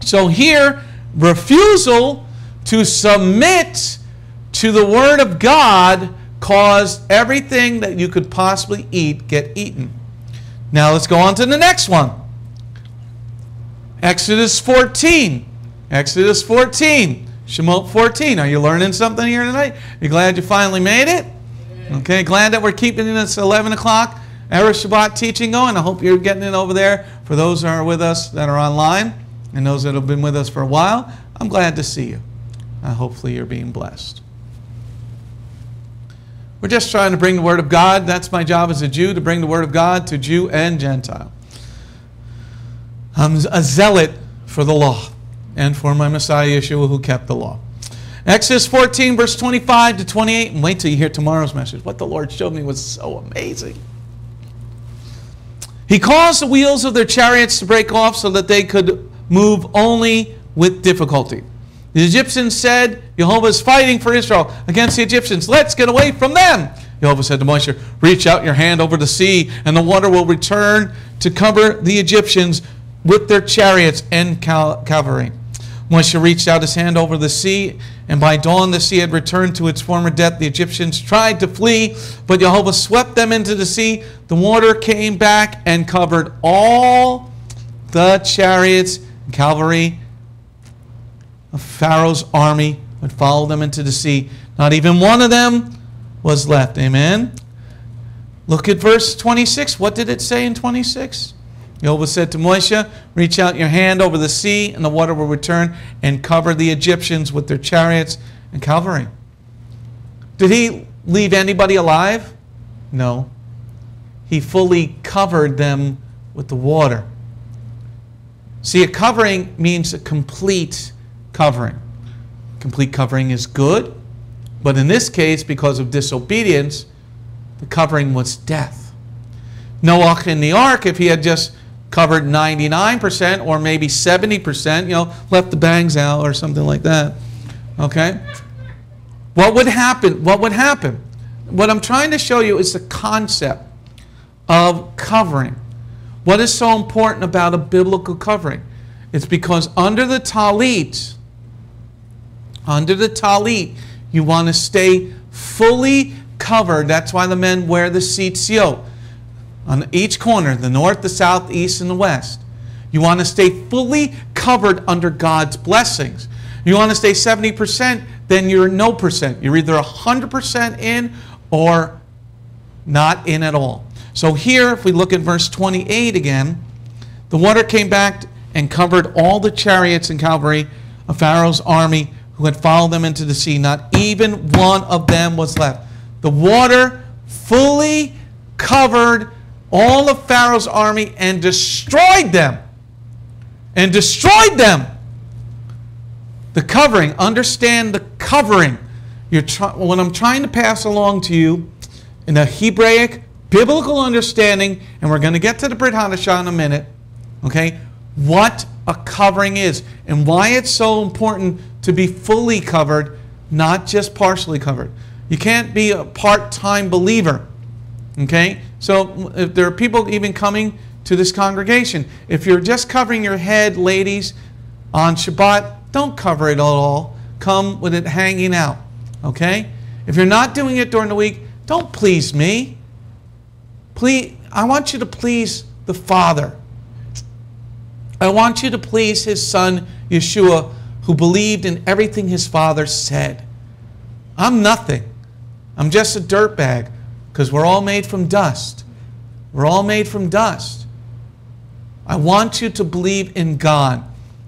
So here, refusal to submit to the Word of God caused everything that you could possibly eat get eaten. Now let's go on to the next one. Exodus 14. Exodus 14. Shemot 14. Are you learning something here tonight? You glad you finally made it? Okay, glad that we're keeping this 11 o'clock Erev Shabbat teaching going. I hope you're getting it over there. For those who are with us that are online and those that have been with us for a while, I'm glad to see you. Uh, hopefully, you're being blessed. We're just trying to bring the Word of God. That's my job as a Jew, to bring the Word of God to Jew and Gentile. I'm a zealot for the law and for my Messiah Yeshua who kept the law. Exodus 14, verse 25 to 28, and wait till you hear tomorrow's message. What the Lord showed me was so amazing. He caused the wheels of their chariots to break off so that they could move only with difficulty. The Egyptians said, Jehovah is fighting for Israel against the Egyptians. Let's get away from them. Jehovah said to Moshe, Reach out your hand over the sea, and the water will return to cover the Egyptians with their chariots and cavalry. Moshe reached out his hand over the sea, and by dawn the sea had returned to its former depth. The Egyptians tried to flee, but Jehovah swept them into the sea. The water came back and covered all the chariots cavalry of Pharaoh's army would follow them into the sea. Not even one of them was left. Amen. Look at verse 26. What did it say in 26? Jehovah said to Moshe, Reach out your hand over the sea, and the water will return and cover the Egyptians with their chariots and cavalry. Did he leave anybody alive? No. He fully covered them with the water. See, a covering means a complete covering. Complete covering is good, but in this case, because of disobedience, the covering was death. Noah in the ark, if he had just covered 99% or maybe 70%, you know, left the bangs out or something like that. Okay? What would happen? What would happen? What I'm trying to show you is the concept of covering. What is so important about a biblical covering? It's because under the talit, under the talit, you want to stay fully covered. That's why the men wear the tzitzit on each corner, the north, the south, the east, and the west. You want to stay fully covered under God's blessings. You want to stay 70%, then you're no percent. You're either 100% in or not in at all. So here, if we look at verse 28 again, the water came back and covered all the chariots and cavalry of Pharaoh's army who had followed them into the sea. Not even one of them was left. The water fully covered all of Pharaoh's army and destroyed them. And destroyed them. The covering, understand the covering. You're what I'm trying to pass along to you in a Hebraic biblical understanding, and we're going to get to the Brit Hadashah in a minute, okay, what a covering is and why it's so important to be fully covered, not just partially covered. You can't be a part time believer. Okay? So if there are people even coming to this congregation, if you're just covering your head, ladies, on Shabbat, don't cover it at all. Come with it hanging out. Okay? If you're not doing it during the week, don't please me. Please, I want you to please the Father. I want you to please his son, Yeshua, who believed in everything his father said. I'm nothing. I'm just a dirtbag because we're all made from dust. We're all made from dust. I want you to believe in God,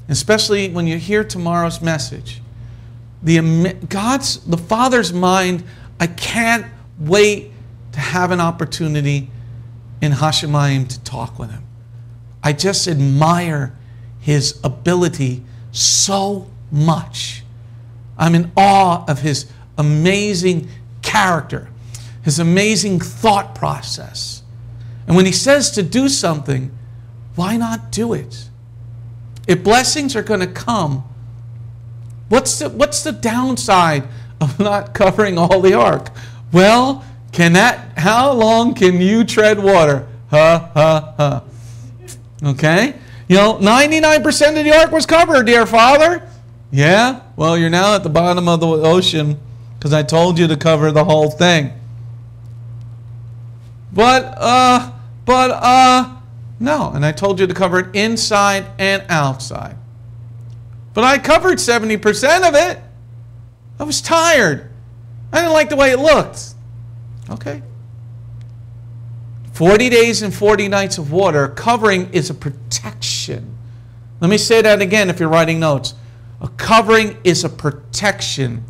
especially when you hear tomorrow's message. The God's the Father's mind, I can't wait to have an opportunity in Hashemayim to talk with him. I just admire his ability so much. I'm in awe of his amazing character, his amazing thought process. And when he says to do something, why not do it? If blessings are going to come, what's the, what's the downside of not covering all the ark? Well, can that, how long can you tread water? Ha, ha, ha. Okay? You know, 99% of the ark was covered, dear Father. Yeah? Well, you're now at the bottom of the ocean because I told you to cover the whole thing. But, uh, but, uh, no. And I told you to cover it inside and outside. But I covered 70% of it. I was tired. I didn't like the way it looked. Okay. 40 days and 40 nights of water, covering is a protection. Let me say that again if you're writing notes. A covering is a protection.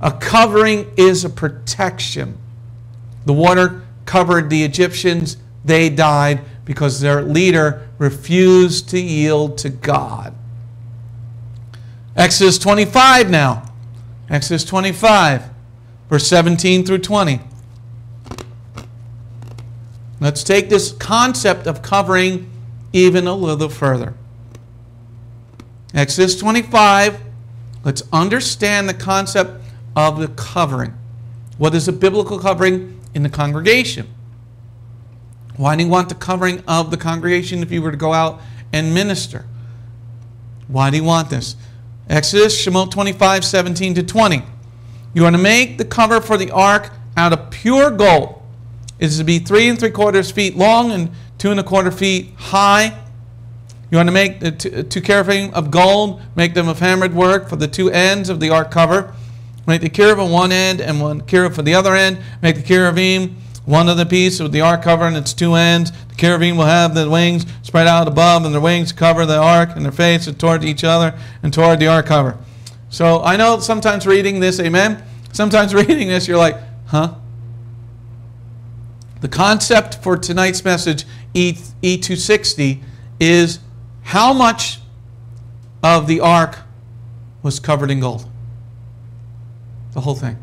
A covering is a protection. The water covered the Egyptians, they died because their leader refused to yield to God. Exodus 25 now. Exodus 25, verse 17 through 20. Let's take this concept of covering even a little further. Exodus 25, let's understand the concept of the covering. What is a biblical covering in the congregation? Why do you want the covering of the congregation if you were to go out and minister? Why do you want this? Exodus, Shemot 25, 17 to 20. You want to make the cover for the ark out of pure gold. Is to be three and three quarters feet long and two and a quarter feet high. You want to make the uh, two, two cherubim of gold, make them of hammered work for the two ends of the ark cover. Make the cherubim one end and one cherub for the other end. Make the cherubim one of the piece with the ark cover and its two ends. The cherubim will have the wings spread out above, and their wings cover the ark, and their faces toward each other and toward the ark cover. So I know sometimes reading this, amen. Sometimes reading this, you're like, huh? The concept for tonight's message, E E260, is how much of the ark was covered in gold? The whole thing.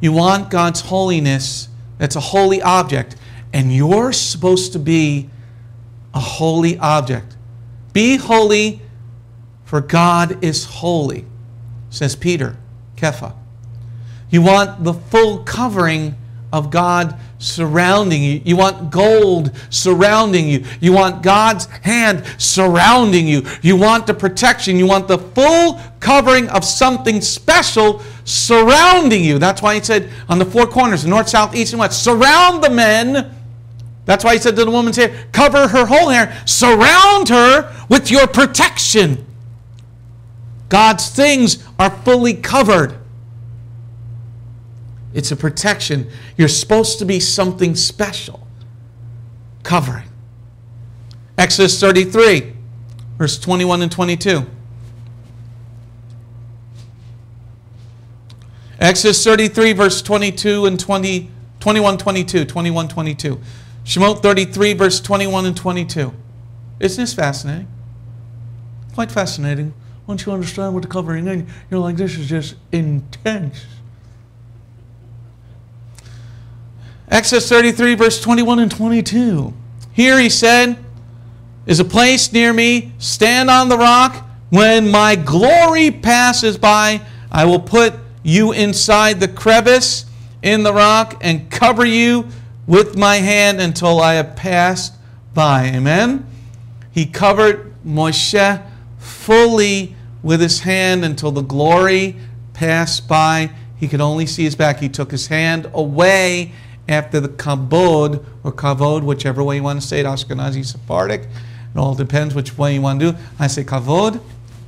You want God's holiness, that's a holy object, and you're supposed to be a holy object. Be holy, for God is holy, says Peter, Kepha. You want the full covering of God surrounding you. You want gold surrounding you. You want God's hand surrounding you. You want the protection. You want the full covering of something special surrounding you. That's why he said on the four corners, north, south, east, and west, surround the men. That's why he said to the woman's hair, cover her whole hair, surround her with your protection. God's things are fully covered. It's a protection. You're supposed to be something special. Covering. Exodus 33, verse 21 and 22. Exodus 33, verse 22 and 20, 21, 22. 21, 22. Shemot 33, verse 21 and 22. Isn't this fascinating? Quite fascinating. Once you understand what the covering is, you're like, this is just intense. Exodus 33, verse 21 and 22. Here he said, Is a place near me, stand on the rock. When my glory passes by, I will put you inside the crevice in the rock and cover you with my hand until I have passed by. Amen? He covered Moshe fully with his hand until the glory passed by. He could only see his back. He took his hand away after the kabod or kavod, whichever way you want to say it, Ashkenazi, Sephardic. It all depends which way you want to do. I say kavod.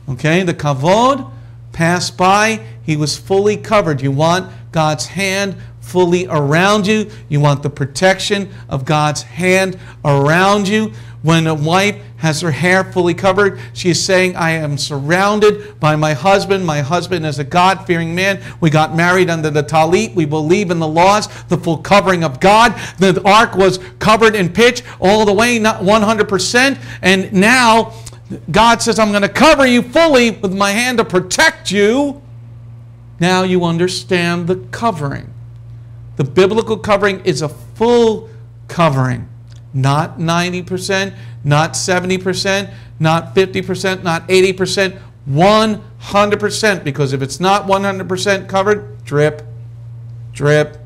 Okay, the kavod passed by. He was fully covered. You want God's hand fully around you. You want the protection of God's hand around you. When a wife has her hair fully covered, she is saying, I am surrounded by my husband. My husband is a God fearing man. We got married under the talit. We believe in the laws, the full covering of God. The ark was covered in pitch all the way, not 100%. And now God says, I'm going to cover you fully with my hand to protect you. Now you understand the covering. The biblical covering is a full covering. Not 90%, not 70%, not 50%, not 80%, 100%. Because if it's not 100% covered, drip, drip,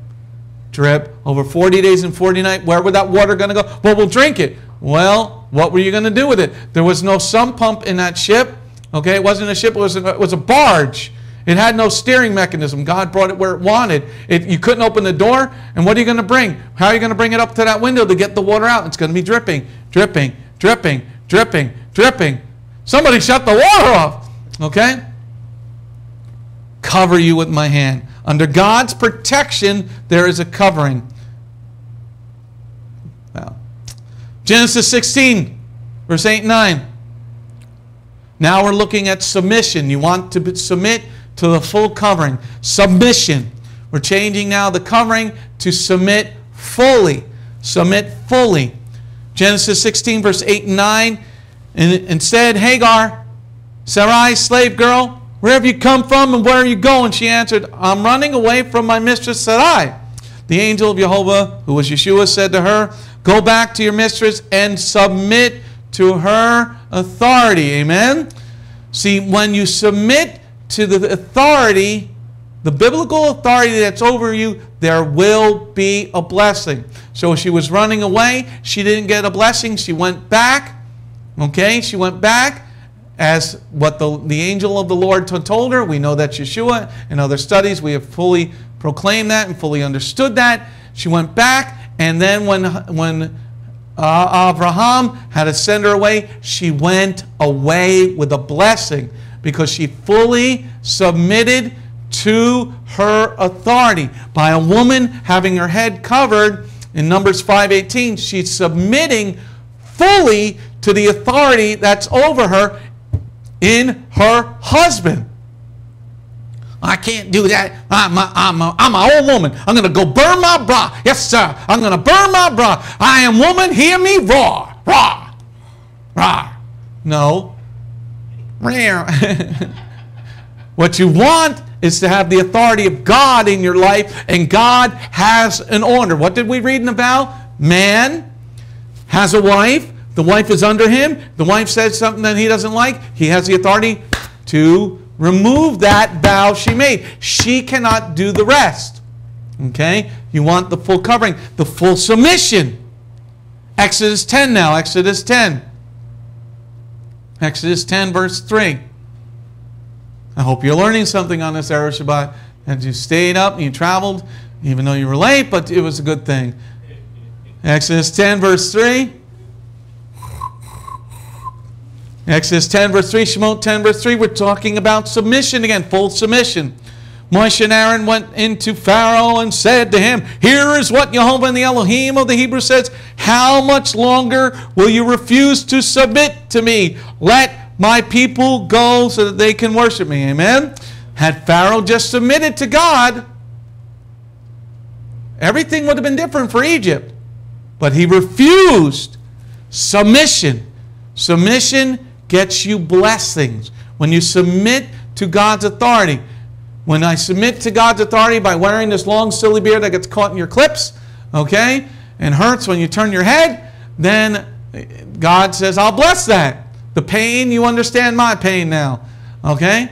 drip. Over 40 days and 40 nights, where would that water going to go? Well, we'll drink it. Well, what were you going to do with it? There was no sump pump in that ship. Okay, it wasn't a ship, it was a, it was a barge. It had no steering mechanism. God brought it where it wanted. It, you couldn't open the door, and what are you going to bring? How are you going to bring it up to that window to get the water out? It's going to be dripping, dripping, dripping, dripping, dripping. Somebody shut the water off. Okay? Cover you with my hand. Under God's protection, there is a covering. Now, Genesis 16, verse 8 and 9. Now we're looking at submission. You want to submit to the full covering. Submission. We're changing now the covering to submit fully. Submit fully. Genesis 16, verse 8 and 9. And, said, Hagar, Sarai, slave girl, where have you come from and where are you going? She answered, I'm running away from my mistress Sarai. The angel of Jehovah, who was Yeshua, said to her, Go back to your mistress and submit to her authority. Amen? See, when you submit to the authority, the biblical authority that's over you, there will be a blessing. So she was running away. She didn't get a blessing. She went back. Okay? She went back. as what the, the angel of the Lord told her. We know that Yeshua in other studies, we have fully proclaimed that and fully understood that. She went back, and then when, when uh, Abraham had to send her away, she went away with a blessing because she fully submitted to her authority. By a woman having her head covered in Numbers 5:18, she's submitting fully to the authority that's over her in her husband. I can't do that. I'm a, I'm a, I'm an old woman. I'm going to go burn my bra. Yes, sir. I'm going to burn my bra. I am woman. Hear me roar. Roar. Roar. No. what you want is to have the authority of God in your life, and God has an order. What did we read in the vow? Man has a wife. The wife is under him. The wife says something that he doesn't like. He has the authority to remove that vow she made. She cannot do the rest. Okay? You want the full covering, the full submission. Exodus 10 now, Exodus 10. Exodus 10, verse 3. I hope you're learning something on this Erev Shabbat. And you stayed up and you traveled, even though you were late, but it was a good thing. Exodus 10, verse 3. Exodus 10, verse 3, Shemot 10, verse 3, we're talking about submission again, full submission. Moshe and Aaron went into Pharaoh and said to him, Here is what Jehovah and the Elohim of the Hebrews says, How much longer will you refuse to submit to me? Let my people go so that they can worship me. Amen? Had Pharaoh just submitted to God, everything would have been different for Egypt. But he refused submission. Submission gets you blessings. When you submit to God's authority, when I submit to God's authority by wearing this long, silly beard that gets caught in your clips, okay, and hurts when you turn your head, then God says, I'll bless that. The pain, you understand my pain now, okay?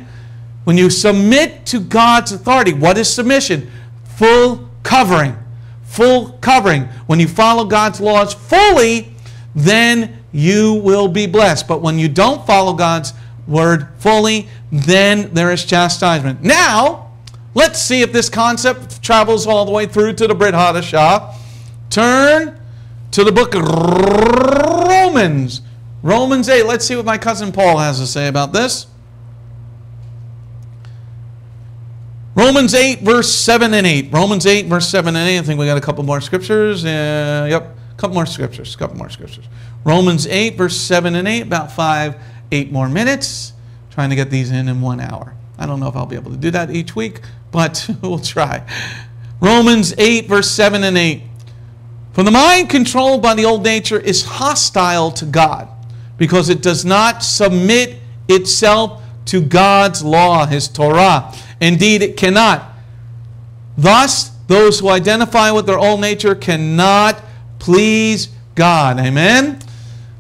When you submit to God's authority, what is submission? Full covering. Full covering. When you follow God's laws fully, then you will be blessed. But when you don't follow God's word fully, then there is chastisement. Now, let's see if this concept travels all the way through to the Brit Hadashah. Turn to the book of Romans. Romans 8. Let's see what my cousin Paul has to say about this. Romans 8, verse 7 and 8. Romans 8, verse 7 and 8. I think we got a couple more scriptures. Uh, yep, a couple more scriptures. A couple more scriptures. Romans 8, verse 7 and 8, about five, eight more minutes. Trying to get these in in one hour. I don't know if I'll be able to do that each week, but we'll try. Romans 8, verse 7 and 8. For the mind controlled by the old nature is hostile to God because it does not submit itself to God's law, His Torah. Indeed, it cannot. Thus, those who identify with their old nature cannot please God. Amen?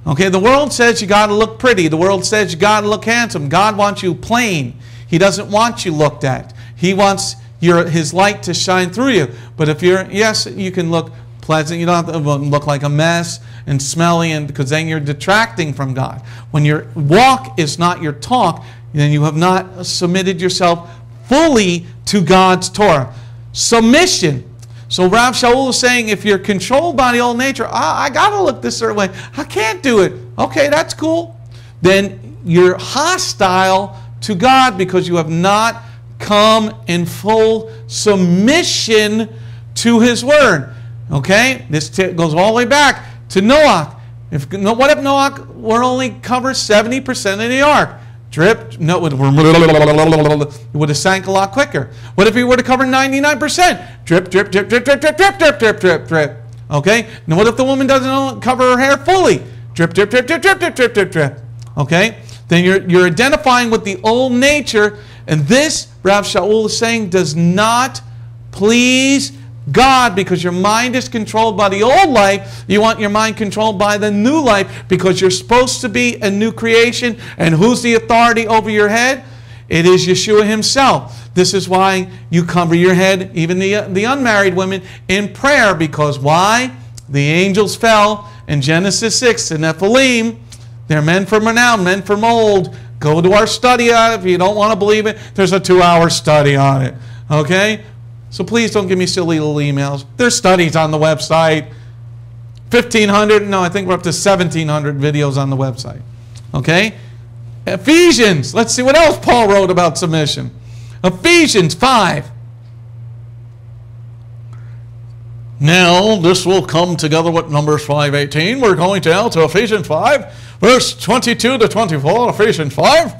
Okay, the world says you got to look pretty. The world says you got to look handsome. God wants you plain. He doesn't want you looked at. He wants your His light to shine through you. But if you're, yes, you can look pleasant. You don't have to look like a mess and smelly, and because then you're detracting from God. When your walk is not your talk, then you have not submitted yourself fully to God's Torah. Submission so Rav Shaul is saying, if you're controlled by the old nature, ah, I, I got to look this certain way. I can't do it. Okay, that's cool. Then you're hostile to God because you have not come in full submission to His Word. Okay, this goes all the way back to Noah. If what if Noah were only covered seventy percent of the ark? Drip, no, it would have sank a lot quicker. What if he were to cover 99%? Drip, drip, drip, drip, drip, drip, drip, drip, drip, drip, drip. Okay? Now what if the woman doesn't cover her hair fully? Drip, drip, drip, drip, drip, drip, drip, drip, drip. Okay? Then you're, you're identifying with the old nature, and this, Rav Shaul is saying, does not please God because your mind is controlled by the old life. You want your mind controlled by the new life because you're supposed to be a new creation. And who's the authority over your head? It is Yeshua himself. This is why you cover your head, even the, uh, the unmarried women, in prayer because why? The angels fell in Genesis 6 in Nephilim. They're men from renown, men from old. Go to our study. If you don't want to believe it, there's a two hour study on it. Okay? So please don't give me silly little emails. There's studies on the website. 1,500, no, I think we're up to 1,700 videos on the website. Okay? Ephesians, let's see what else Paul wrote about submission. Ephesians 5. Now, this will come together with Numbers 5.18. We're going down to Ephesians 5, verse 22 to 24, Ephesians 5.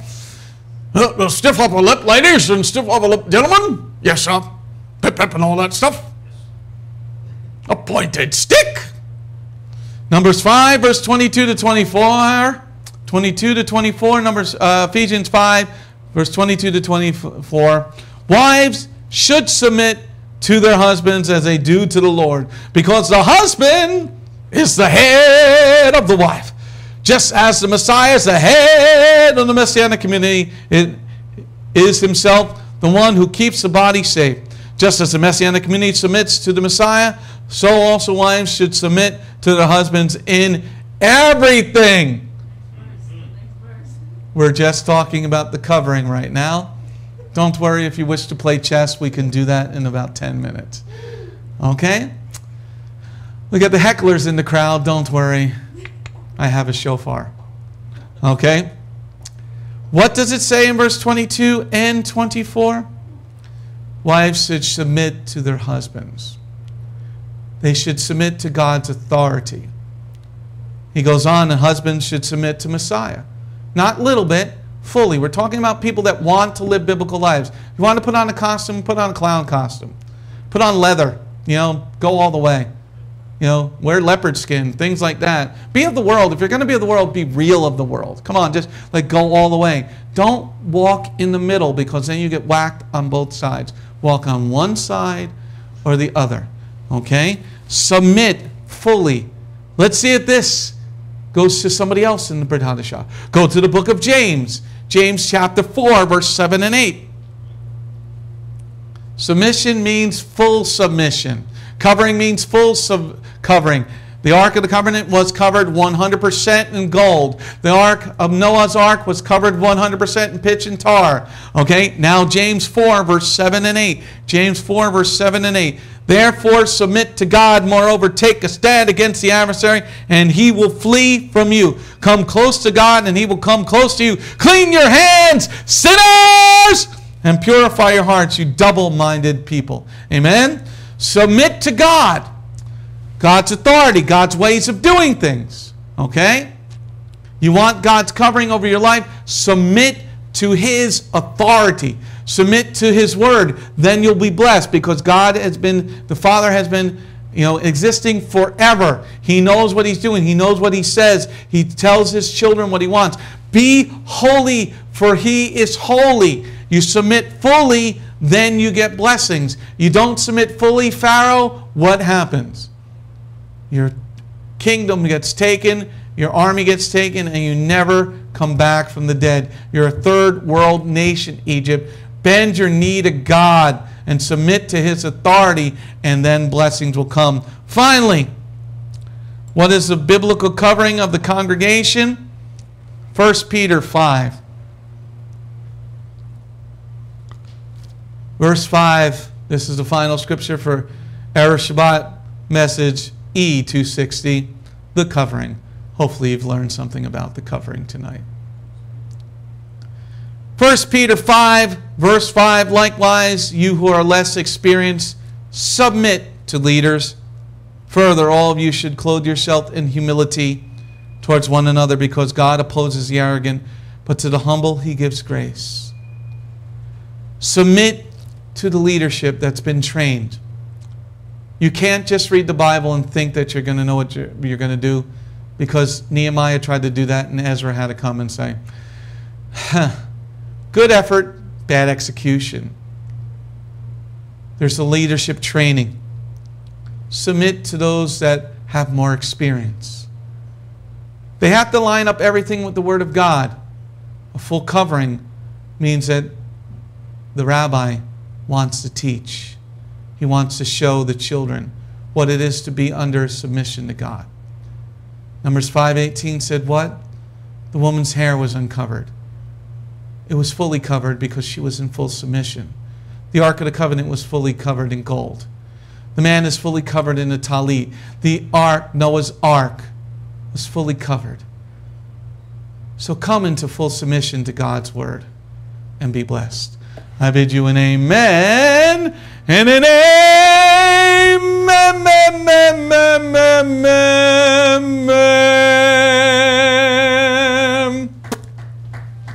Uh, stiff upper lip, ladies, and stiff upper lip, gentlemen. Yes, sir. Pip, pip, and all that stuff. A pointed stick. Numbers 5, verse 22 to 24. 22 to 24, Numbers, uh, Ephesians 5, verse 22 to 24. Wives should submit to their husbands as they do to the Lord, because the husband is the head of the wife. Just as the Messiah is the head of the Messianic community, it is himself the one who keeps the body safe. Just as the Messianic community submits to the Messiah, so also wives should submit to their husbands in everything. We're just talking about the covering right now. Don't worry if you wish to play chess, we can do that in about 10 minutes. Okay? We got the hecklers in the crowd, don't worry. I have a shofar. Okay? What does it say in verse 22 and 24? Wives should submit to their husbands. They should submit to God's authority. He goes on, and husbands should submit to Messiah. Not little bit, fully. We're talking about people that want to live biblical lives. You want to put on a costume, put on a clown costume. Put on leather, you know, go all the way. You know, wear leopard skin, things like that. Be of the world. If you're going to be of the world, be real of the world. Come on, just like go all the way. Don't walk in the middle because then you get whacked on both sides. Walk on one side or the other. Okay? Submit fully. Let's see if this goes to somebody else in the Brit Hadashah. Go to the book of James. James chapter 4, verse 7 and 8. Submission means full submission. Covering means full sub- covering. The Ark of the Covenant was covered 100% in gold. The Ark of Noah's Ark was covered 100% in pitch and tar. Okay, now James 4, verse 7 and 8. James 4, verse 7 and 8. Therefore, submit to God. Moreover, take a stand against the adversary, and he will flee from you. Come close to God, and he will come close to you. Clean your hands, sinners, and purify your hearts, you double minded people. Amen? Submit to God. God's authority, God's ways of doing things. Okay? You want God's covering over your life? Submit to His authority. Submit to His word. Then you'll be blessed because God has been, the Father has been, you know, existing forever. He knows what He's doing, He knows what He says, He tells His children what He wants. Be holy, for He is holy. You submit fully, then you get blessings. You don't submit fully, Pharaoh, what happens? Your kingdom gets taken, your army gets taken, and you never come back from the dead. You're a third world nation, Egypt. Bend your knee to God and submit to his authority, and then blessings will come. Finally, what is the biblical covering of the congregation? 1 Peter 5. Verse 5, this is the final scripture for Erev Shabbat message. E260, the covering. Hopefully, you've learned something about the covering tonight. 1 Peter 5, verse 5 likewise, you who are less experienced, submit to leaders. Further, all of you should clothe yourself in humility towards one another because God opposes the arrogant, but to the humble he gives grace. Submit to the leadership that's been trained. You can't just read the Bible and think that you're going to know what you're, you're going to do because Nehemiah tried to do that and Ezra had to come and say, huh, good effort, bad execution. There's a leadership training. Submit to those that have more experience. They have to line up everything with the Word of God. A full covering means that the rabbi wants to teach. He wants to show the children what it is to be under submission to God. Numbers 5:18 said what? The woman's hair was uncovered. it was fully covered because she was in full submission. The Ark of the Covenant was fully covered in gold. The man is fully covered in a talit. The ark, Noah's ark, was fully covered. So come into full submission to God's word and be blessed. I bid you an amen and an amen.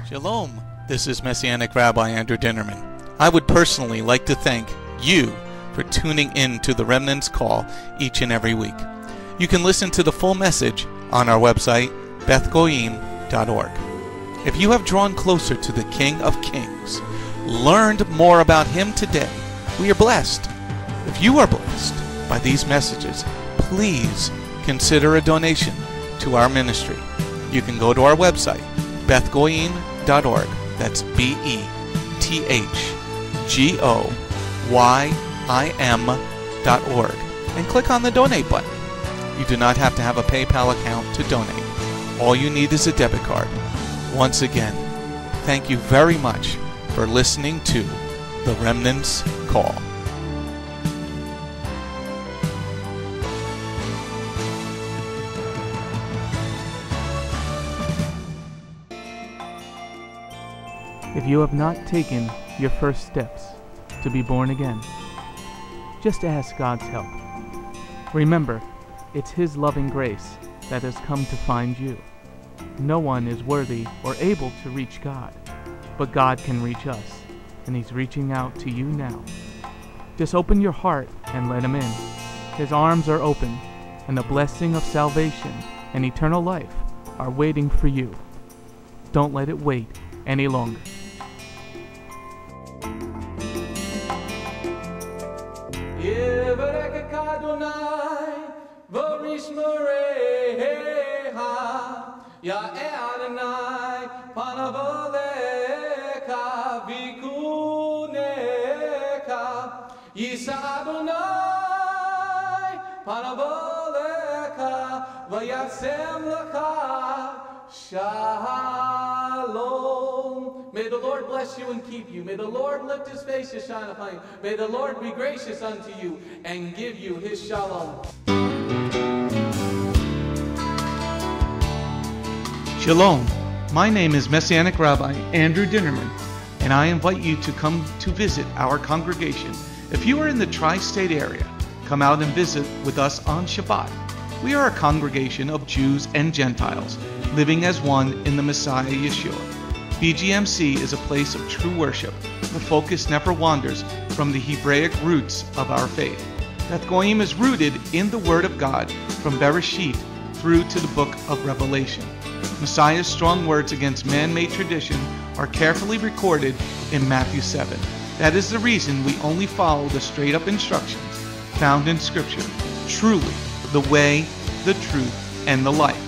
Shalom. This is Messianic Rabbi Andrew Dinnerman. I would personally like to thank you for tuning in to the Remnant's Call each and every week. You can listen to the full message on our website, bethgoyim.org. If you have drawn closer to the King of Kings, learned more about Him today, we are blessed. If you are blessed by these messages, please consider a donation to our ministry. You can go to our website, bethgoyim.org. That's B E T H G O Y im.org and click on the donate button. You do not have to have a PayPal account to donate. All you need is a debit card. Once again, thank you very much for listening to The Remnant's Call. If you have not taken your first steps to be born again, just ask God's help. Remember, it's His loving grace that has come to find you. No one is worthy or able to reach God, but God can reach us, and He's reaching out to you now. Just open your heart and let Him in. His arms are open, and the blessing of salvation and eternal life are waiting for you. Don't let it wait any longer. Ya Shalom. May the Lord bless you and keep you. May the Lord lift his face to shine upon you. May the Lord be gracious unto you and give you his shalom. Shalom. My name is Messianic Rabbi Andrew Dinnerman, and I invite you to come to visit our congregation. If you are in the tri state area, come out and visit with us on Shabbat. We are a congregation of Jews and Gentiles living as one in the Messiah Yeshua. BGMC is a place of true worship. The focus never wanders from the Hebraic roots of our faith. Beth Goyim is rooted in the Word of God from Bereshit through to the book of Revelation. Messiah's strong words against man made tradition are carefully recorded in Matthew 7. That is the reason we only follow the straight up instructions found in Scripture. Truly, the way, the truth, and the life.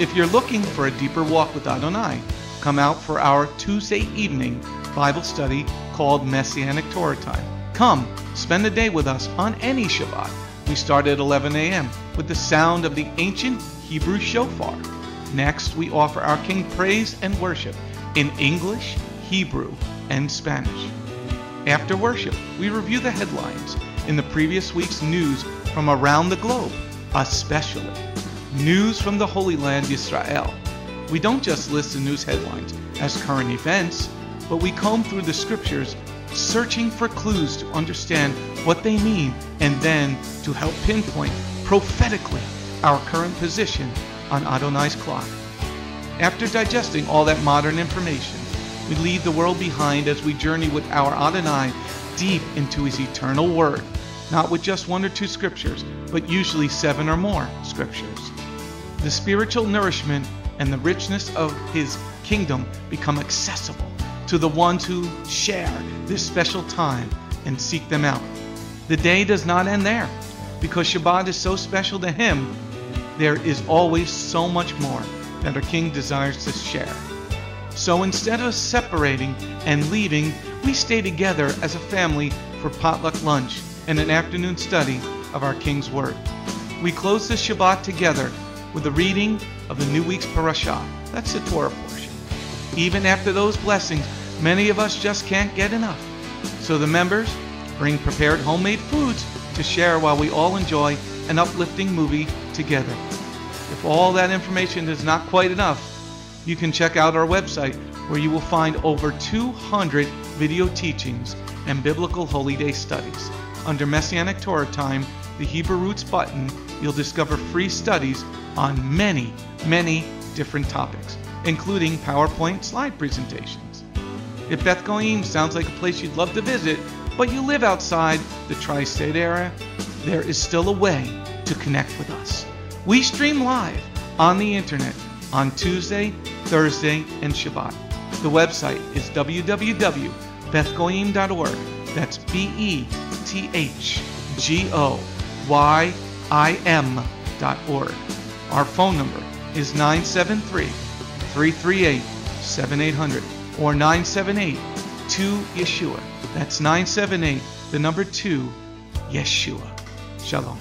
If you're looking for a deeper walk with Adonai, come out for our Tuesday evening Bible study called Messianic Torah Time. Come, spend a day with us on any Shabbat. We start at 11 a.m. with the sound of the ancient Hebrew shofar. Next, we offer our King praise and worship in English, Hebrew, and Spanish. After worship, we review the headlines in the previous week's news from around the globe, especially news from the Holy Land, Israel. We don't just list the news headlines as current events, but we comb through the scriptures searching for clues to understand what they mean and then to help pinpoint prophetically our current position on Adonai's clock. After digesting all that modern information, we leave the world behind as we journey with our Adonai deep into his eternal word, not with just one or two scriptures, but usually seven or more scriptures. The spiritual nourishment and the richness of his kingdom become accessible to the ones who share this special time and seek them out. The day does not end there. Because Shabbat is so special to him, there is always so much more that our King desires to share. So instead of separating and leaving, we stay together as a family for potluck lunch and an afternoon study of our King's Word. We close the Shabbat together with a reading of the new week's parashah. That's the Torah portion. Even after those blessings, many of us just can't get enough. So the members bring prepared homemade foods to share while we all enjoy an uplifting movie together. If all that information is not quite enough, you can check out our website where you will find over 200 video teachings and biblical holy day studies. Under Messianic Torah Time, the Hebrew Roots button, you'll discover free studies on many, many different topics, including PowerPoint slide presentations. If Beth Goyim sounds like a place you'd love to visit, but you live outside the tri state area, there is still a way to connect with us. We stream live on the internet on Tuesday, Thursday, and Shabbat. The website is www.bethgoyim.org. That's B E T H G O Y I M dot org. Our phone number is 973 338 7800 or 978 2 Yeshua. That's 978, the number 2 Yeshua. Shalom.